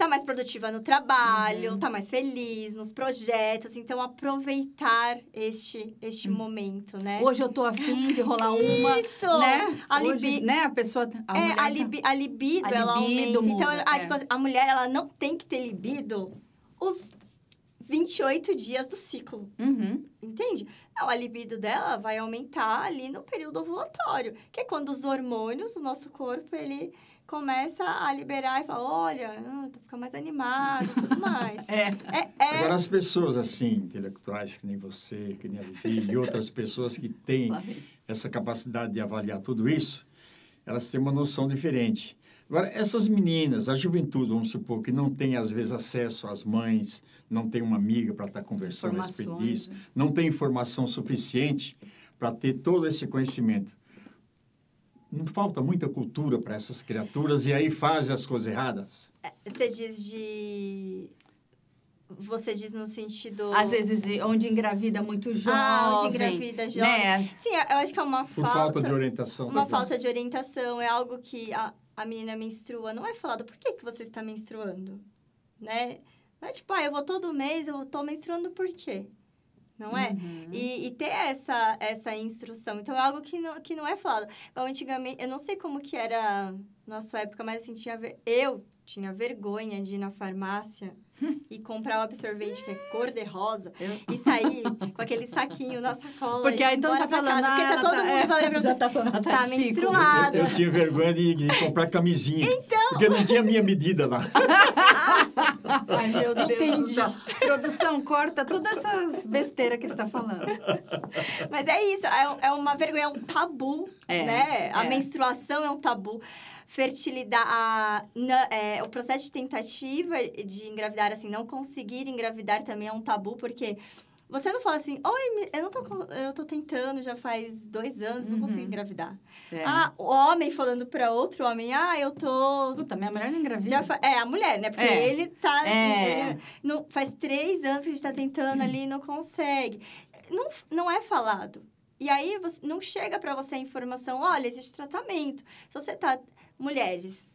tá mais produtiva no trabalho, Uhum. tá mais feliz nos projetos, então aproveitar este este Hum. momento, né? Hoje eu tô afim de rolar uma, Isso! né? A Hoje, libi- né? A pessoa... A é, a, tá- libi- a libido, A ela libido aumenta. Então, muda, ah, é. tipo, assim, a mulher, ela não tem que ter libido os 28 dias do ciclo, Uhum. entende? Não, a libido dela vai aumentar ali no período ovulatório, que é quando os hormônios do nosso corpo, ele começa a liberar e fala, olha, ah, tô ficando mais animado e tudo mais. É. É, é, Agora, as pessoas assim, intelectuais, que nem você, que nem a Vivi, e outras pessoas que têm essa capacidade de avaliar tudo isso, elas têm uma noção diferente. Agora, essas meninas, a juventude, vamos supor, que não tem, às vezes, acesso às mães, não tem uma amiga para estar conversando a respeito disso, não tem informação suficiente para ter todo esse conhecimento. Não falta muita cultura para essas criaturas e aí fazem as coisas erradas? você diz de... Você diz no sentido... Às vezes, onde engravida muito jovem. Ah, onde engravida jovem. Né? Sim, eu acho que é uma Por falta de orientação. Uma talvez. falta de orientação, é algo que a, a menina menstrua. Não é falado, por que, que você está menstruando? Né? Não é tipo, ah, eu vou todo mês, eu tô menstruando por quê? Não é? Uhum. E, e ter essa, essa instrução. Então, é algo que não, que não é falado. Então, antigamente, eu não sei como que era na sua época, mas assim, tinha, eu tinha vergonha de ir na farmácia e comprar o absorvente que é cor-de-rosa Eu- e sair com aquele saquinho na sacola. Porque aí todo embora tá falando, casa, ah, Porque tá todo tá- mundo é, falando pra você, tá falando, tá tá menstruada. Eu tinha vergonha de, de comprar camisinha. Então... Porque não tinha minha medida lá. Ai, meu Deus Entendi. do céu. Produção, corta todas essas besteiras que ele tá falando. Mas é isso, é, é uma vergonha, é um tabu, É, né? A é. menstruação é um tabu. Fertilidade, a, na- é, o processo de tentativa de engravidar, assim, não conseguir engravidar também é um tabu, porque você não fala assim, oi, eu não tô, eu tô tentando já faz dois anos, não Uhum. consigo engravidar. É. Ah, o homem falando pra outro homem, ah, eu tô Puta, minha mulher não engravida. Fa- É, a mulher, né? Porque É. ele tá. É. ele não, faz três anos que a gente tá tentando ali e não consegue. Não, não é falado. E aí você, não chega pra você a informação: olha, existe tratamento. Se você tá. Mulheres,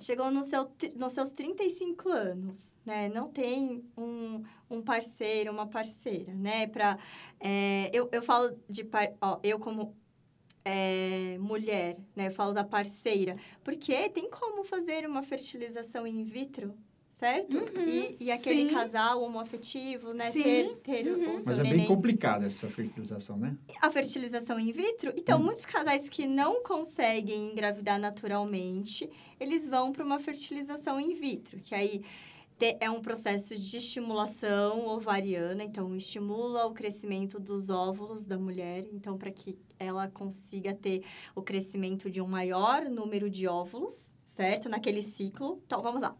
chegou no seu, nos seus 35 anos, né? Não tem um, um parceiro, uma parceira, né? Pra, é, eu, eu falo de. par- Ó, eu como. é, mulher, né? Eu falo da parceira. Porque tem como fazer uma fertilização in vitro, certo? e, e aquele Uhum. sim. casal homoafetivo, né? Sim, Ter, ter o- uhum. o seu Mas é bem neném. complicada essa fertilização, né? A fertilização in vitro, então, Hum. muitos casais que não conseguem engravidar naturalmente, eles vão para uma fertilização in vitro, que aí é um processo de estimulação ovariana, então estimula o crescimento dos óvulos da mulher, então para que ela consiga ter o crescimento de um maior número de óvulos, certo? Naquele ciclo. Então, vamos lá.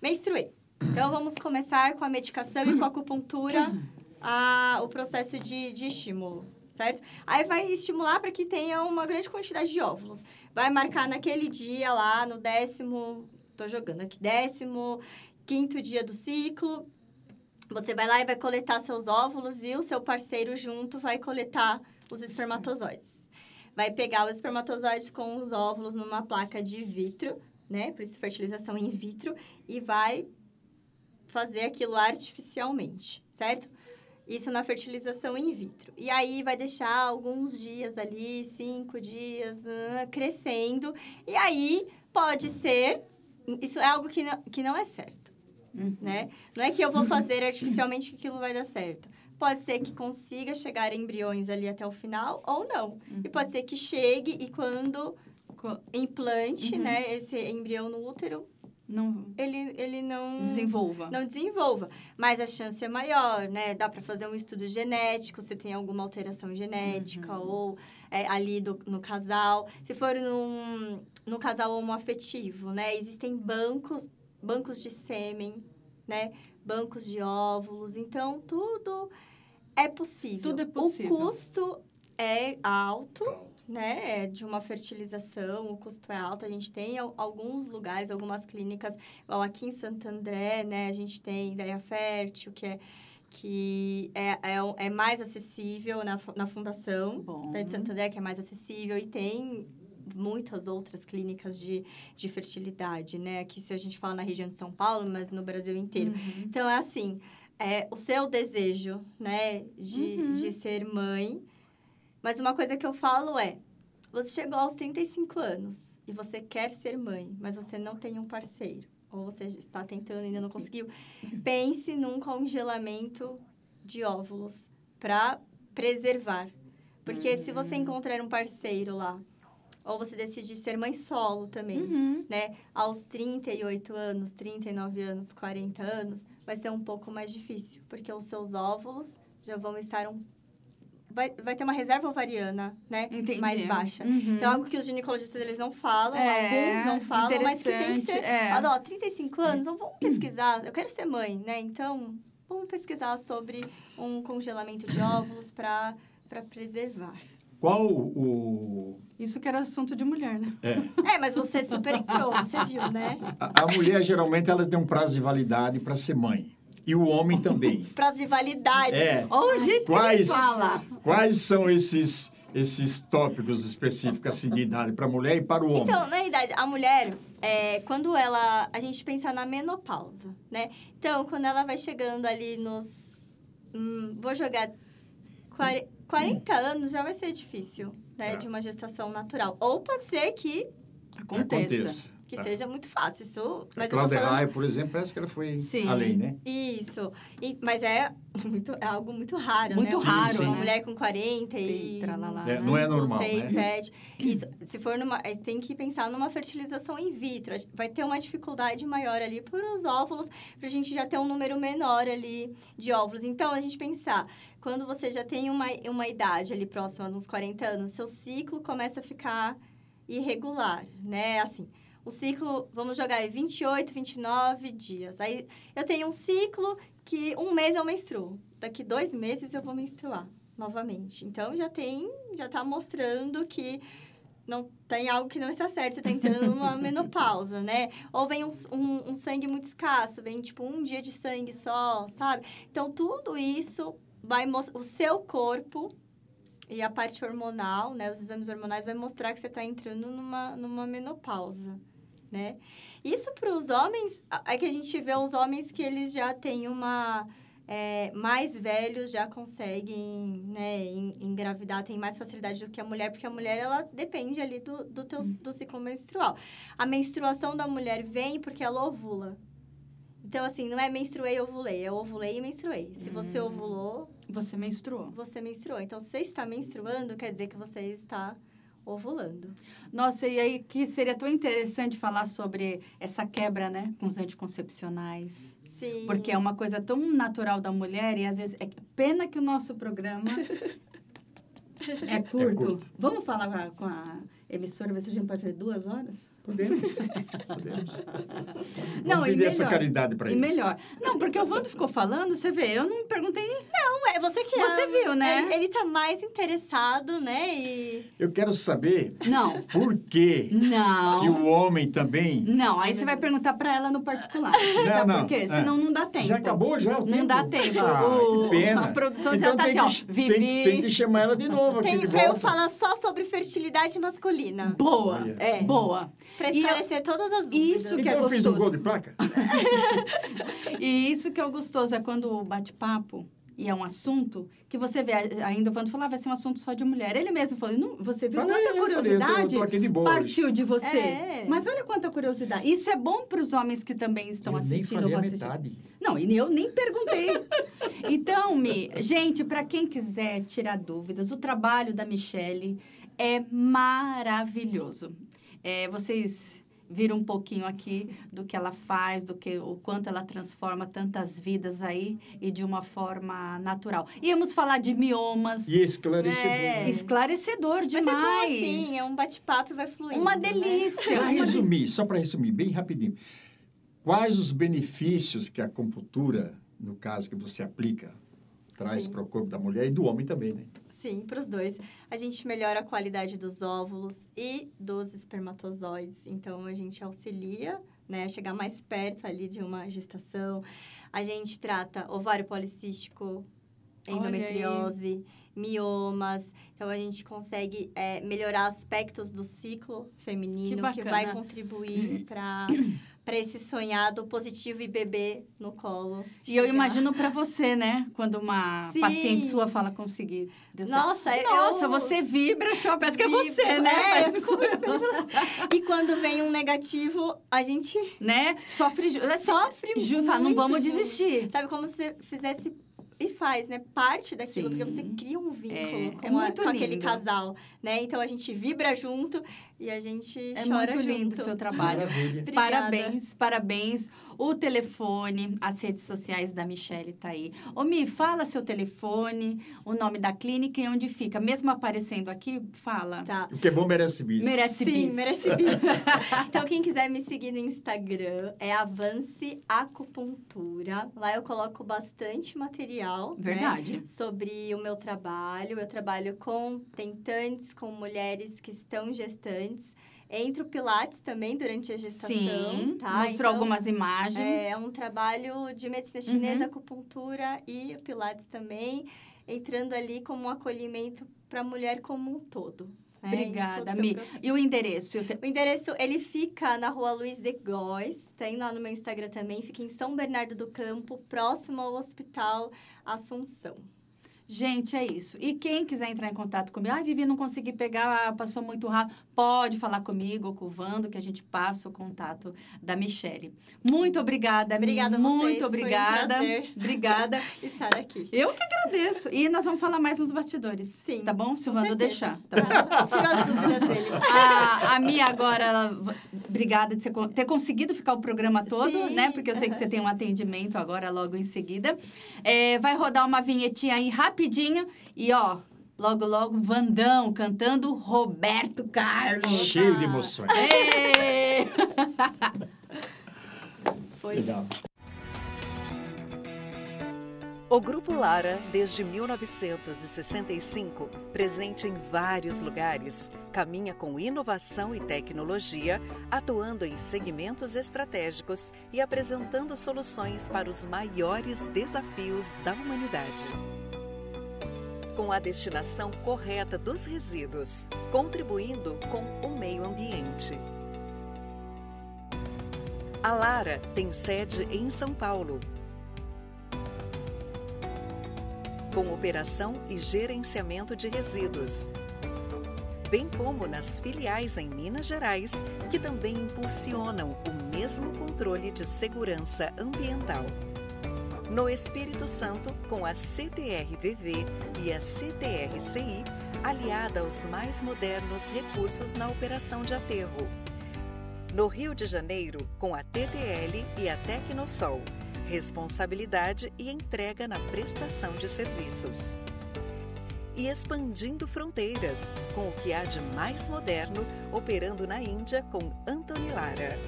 Menstruei. Então, vamos começar com a medicação e com a acupuntura, a, o processo de, de estímulo, certo? Aí vai estimular para que tenha uma grande quantidade de óvulos. Vai marcar naquele dia lá, no décimo, tô jogando aqui, décimo quinto dia do ciclo, você vai lá e vai coletar seus óvulos e o seu parceiro junto vai coletar os espermatozoides. Vai pegar os espermatozoides com os óvulos numa placa de vitro, né? Por isso fertilização in vitro, e vai fazer aquilo artificialmente, certo? Isso na fertilização in vitro. E aí vai deixar alguns dias ali, cinco dias, crescendo. E aí pode ser. Isso é algo que não, que não é certo, Uhum. né? Não é que eu vou fazer artificialmente que aquilo vai dar certo. Pode ser que consiga chegar embriões ali até o final ou não. E pode ser que chegue e quando implante, Uhum. né, esse embrião no útero, Não ele, ele não desenvolva. não desenvolva. Mas a chance é maior, né? Dá para fazer um estudo genético, se tem alguma alteração genética ou é, ali do, no casal. Se for num, num casal homoafetivo, né? Existem bancos, bancos de sêmen, né? Bancos de óvulos. Então, tudo é possível. Tudo é possível. O custo é alto, né, de uma fertilização, o custo é alto. A gente tem al- alguns lugares, algumas clínicas, igual aqui em Santo André, né, a gente tem Ideia Fértil, que é, que é, é, é mais acessível na, na fundação Bom. né, de Santo André, que é mais acessível, e tem muitas outras clínicas de, de fertilidade, né? Aqui, se a gente fala na região de São Paulo, mas no Brasil inteiro. Uhum. Então, é assim, é, o seu desejo, né, de, Uhum. de ser mãe. Mas uma coisa que eu falo é, você chegou aos 35 anos e você quer ser mãe, mas você não tem um parceiro. Ou você está tentando e ainda não conseguiu. Pense num congelamento de óvulos para preservar. Porque se você encontrar um parceiro lá, ou você decidir ser mãe solo também, Uhum. né? Aos 38 anos, 39 anos, 40 anos, vai ser um pouco mais difícil, porque os seus óvulos já vão estar um vai, vai ter uma reserva ovariana, né? Entendi. Mais baixa. Uhum. Então, algo que os ginecologistas eles não falam, É, alguns não falam, mas que tem que ser. é. Olha, ó, 35 anos, então vamos pesquisar. Eu quero ser mãe, né? Então, vamos pesquisar sobre um congelamento de óvulos para preservar. Qual o. Isso que era assunto de mulher, né? É, É, mas você super entrou, você viu, né? a, a mulher, geralmente, ela tem um prazo de validade para ser mãe. E o homem também. Prazo de validade. É. Hoje Quais, fala. quais são esses, esses tópicos específicos assim, de idade para a mulher e para o homem? Então, na verdade, a mulher, é, quando ela. A gente pensa na menopausa, né? Então, quando ela vai chegando ali nos. hum, vou jogar. quare- 40 anos já vai ser difícil, né? É. De uma gestação natural. Ou pode ser que, aconteça. Que Tá. seja muito fácil. Isso. A Mas tô Cláudia falando. Raia, por exemplo, parece que ela foi Sim. além, né? Isso. E- mas é, muito, é algo muito raro, Muito né? raro, sim. Uma né? mulher com 40 e... E tralala. É, não é normal, 6, né? 7. Isso, se for numa... aí Tem que pensar numa fertilização in vitro. Vai ter uma dificuldade maior ali por os óvulos, pra gente já ter um número menor ali de óvulos. Então, a gente pensar, quando você já tem uma, uma idade ali próxima dos 40 anos, seu ciclo começa a ficar irregular, né? Assim, o ciclo, vamos jogar aí 28, 29 dias. Aí eu tenho um ciclo que um mês eu menstruo. Daqui dois meses eu vou menstruar novamente. Então já tem, já tá mostrando que não tem algo que não está certo, você tá entrando numa menopausa, né? Ou vem um, um, um sangue muito escasso, vem tipo um dia de sangue só, sabe? Então tudo isso vai mostrar o seu corpo e a parte hormonal, né, os exames hormonais vai mostrar que você está entrando numa, numa menopausa, né? Isso para os homens, é que a gente vê os homens que eles já têm uma é, mais velhos já conseguem, né, en- engravidar, tem mais facilidade do que a mulher, porque a mulher ela depende ali do, do teu do ciclo menstrual. A menstruação da mulher vem porque ela ovula. Então, assim, não é menstruei, ovulei, é ovulei e menstruei. Se você ovulou, Você menstruou. você menstruou. Então, se você está menstruando, quer dizer que você está ovulando. Nossa, e aí que seria tão interessante falar sobre essa quebra, né, com os anticoncepcionais. Sim. Porque é uma coisa tão natural da mulher e às vezes é pena que o nosso programa é curto. curto. Vamos falar com a, com a emissora, ver se a gente pode fazer duas horas? Podemos. Podemos. Não, Vamos e essa melhor. caridade para E eles. melhor. Não, porque o Wando ficou falando, você vê, eu não perguntei. Não, é você que Você ama. viu, né? Ele, ele tá mais interessado, né? E Eu quero saber Não. por que, que Não. o homem também. Não, aí você vai perguntar pra ela no particular. Sabe não. por quê? É. Senão não dá tempo. Já acabou já o tempo? Não dá tempo. Ah, O- que pena. a produção já então tá tem assim, que, ó, tem- Vivi. Tem, que chamar ela de novo aqui tem de pra eu falar só sobre fertilidade masculina. Boa. Olha. É. Boa. Pra E eu- esclarecer todas as dúvidas. Isso que Então é eu fiz um gostoso. gol de placa? E isso que é o gostoso, é quando o bate-papo e é um assunto que você vê, ainda o Wando falou, ah, vai ser um assunto só de mulher. Ele mesmo falou, não, você viu Falei, quanta eu falei, eu tô- curiosidade eu tô aqui de partiu de você. É. Mas olha quanta curiosidade. Isso é bom para os homens que também estão eu nem assistindo. falei ou a vão assistir. metade. Não, e eu nem perguntei. Então, Mi, gente, para quem quiser tirar dúvidas, o trabalho da Michelle é maravilhoso. É, vocês viram um pouquinho aqui do que ela faz, do que o quanto ela transforma tantas vidas aí e de uma forma natural. Íamos falar de miomas, E esclarecedor. É. né? esclarecedor Vai ser bom demais. assim, é um bate-papo e vai fluindo. Uma né? delícia. Para uma resumir, só para resumir, bem rapidinho. Quais os benefícios que a acupuntura, no caso que você aplica, traz Sim. para o corpo da mulher e do homem também, né? Sim, para os dois. A gente melhora a qualidade dos óvulos e dos espermatozoides. Então, a gente auxilia, né, a chegar mais perto ali de uma gestação. A gente trata ovário policístico, endometriose, miomas. Então, a gente consegue é, melhorar aspectos do ciclo feminino, que, bacana. vai contribuir para para esse sonhado positivo e bebê no colo. E eu imagino para você, né? Quando uma Sim. paciente sua fala conseguir. Deu certo. Nossa, eu- Nossa, você vibra, show, parece que é você, né? é, eu eu. E quando vem um negativo, a gente né? Sofre assim, sofre ju- fala, não vamos junto. desistir. Sabe como se você fizesse e faz, né? Parte daquilo, Sim. porque você cria um vínculo É, com, é a- com aquele casal, né? Então a gente vibra junto e a gente É chora muito lindo o seu trabalho. Parabéns, parabéns. O telefone, as redes sociais da Michelle tá aí. Ô, Mi, fala seu telefone, o nome da clínica e onde fica. Mesmo aparecendo aqui, fala. Tá. O que é bom merece bis. Merece Sim, bis. merece bis. então, quem quiser me seguir no Instagram é Avance Acupuntura. Lá eu coloco bastante material. né? Verdade. sobre o meu trabalho. Eu trabalho com tentantes, com mulheres que estão gestantes. Entro Pilates também durante a gestação, Sim, tá? mostrou Então, algumas imagens. É um trabalho de medicina chinesa, Uhum. acupuntura e o Pilates também, entrando ali como um acolhimento para a mulher como um todo. né, Obrigada, o Mi. E o endereço? O te- O endereço, ele fica na rua Luiz de Góes, tem lá no meu Instagram também, fica em São Bernardo do Campo, próximo ao Hospital Assunção. Gente, é isso. E quem quiser entrar em contato comigo, ai, Vivi, não consegui pegar, ah, passou muito rápido, pode falar comigo ou com o Vando, que a gente passa o contato da Michelle. Muito obrigada. Obrigada a vocês, Muito foi um obrigada. Obrigada. Estar aqui. Eu que agradeço. E nós vamos falar mais nos bastidores. Sim, Tá bom? Se o Vando deixar. Tá bom? Tirou as dúvidas dele. A, a Mia agora, ela- obrigada de você ter conseguido ficar o programa todo, Sim. né? Porque eu sei que você tem um atendimento agora logo em seguida. É, vai rodar uma vinhetinha aí rapidinho e ó, logo logo Vandão cantando Roberto Carlos. Cheio de emoções. Ê! Foi. Legal. O Grupo Lara, desde 1965, presente em vários lugares, caminha com inovação e tecnologia, atuando em segmentos estratégicos e apresentando soluções para os maiores desafios da humanidade. Com a destinação correta dos resíduos, contribuindo com o meio ambiente. A Lara tem sede em São Paulo, com operação e gerenciamento de resíduos, bem como nas filiais em Minas Gerais, que também impulsionam o mesmo controle de segurança ambiental. No Espírito Santo, com a CTRVV e a CTRCI, aliada aos mais modernos recursos na operação de aterro. No Rio de Janeiro, com a TPL e a Tecnosol, responsabilidade e entrega na prestação de serviços. e expandindo fronteiras, com o que há de mais moderno operando na Índia com Anthony Lara.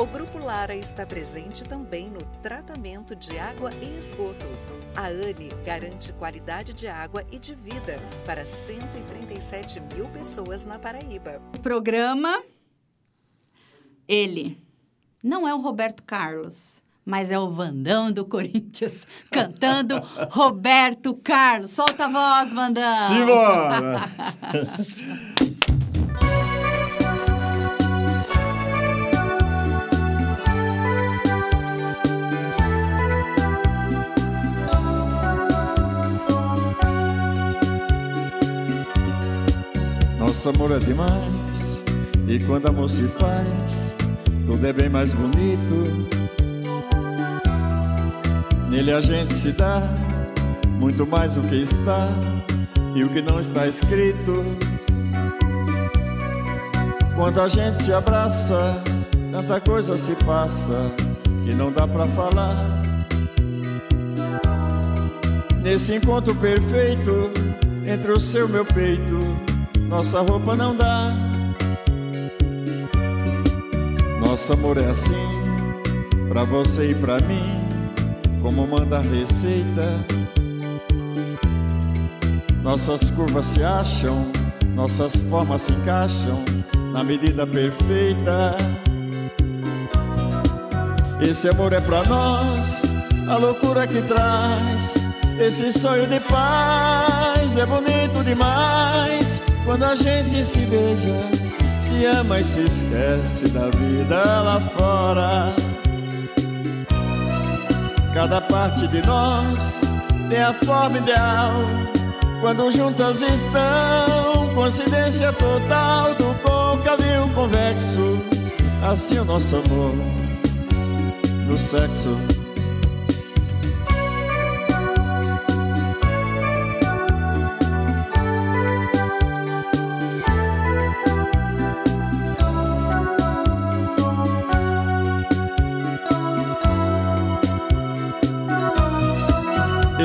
O Grupo Lara está presente também no tratamento de água e esgoto. A ANE garante qualidade de água e de vida para 137 mil pessoas na Paraíba. Programa. Ele. Não é o Roberto Carlos, mas é o Vandão do Corinthians cantando Roberto Carlos. Solta a voz, Vandão. Simbora! Nosso amor é demais. E quando amor se faz Tudo é bem mais bonito. Nele a gente se dá Muito mais o que está E o que não está escrito. Quando a gente se abraça Tanta coisa se passa Que não dá pra falar. Nesse encontro perfeito Entre o seu meu peito nossa roupa não dá. Nosso amor é assim, pra você e pra mim, como manda a receita. Nossas curvas se acham, nossas formas se encaixam na medida perfeita. Esse amor é pra nós, a loucura que traz. Esse sonho de paz é bonito demais. Quando a gente se beija, se ama e se esquece da vida lá fora. Cada parte de nós tem a forma ideal. Quando juntas estão, coincidência total do côncavo convexo. Assim o nosso amor no sexo.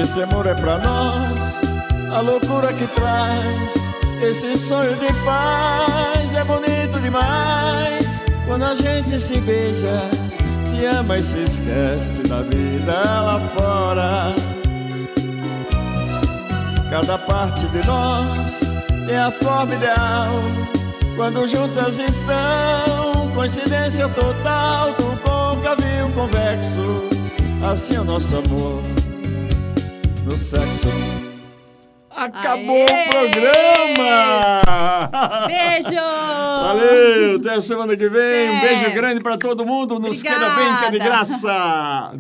Esse amor é pra nós, a loucura que traz. Esse sonho de paz é bonito demais. Quando a gente se beija, se ama e se esquece da vida lá fora. Cada parte de nós tem a forma ideal. Quando juntas estão, coincidência total do côncavo e o convexo. Assim é o nosso amor no sexo. Acabou Aê! o programa! Beijo! Valeu, até a semana que vem. Um Até. beijo grande para todo mundo. Nos queira bem, que é de Obrigada. graça.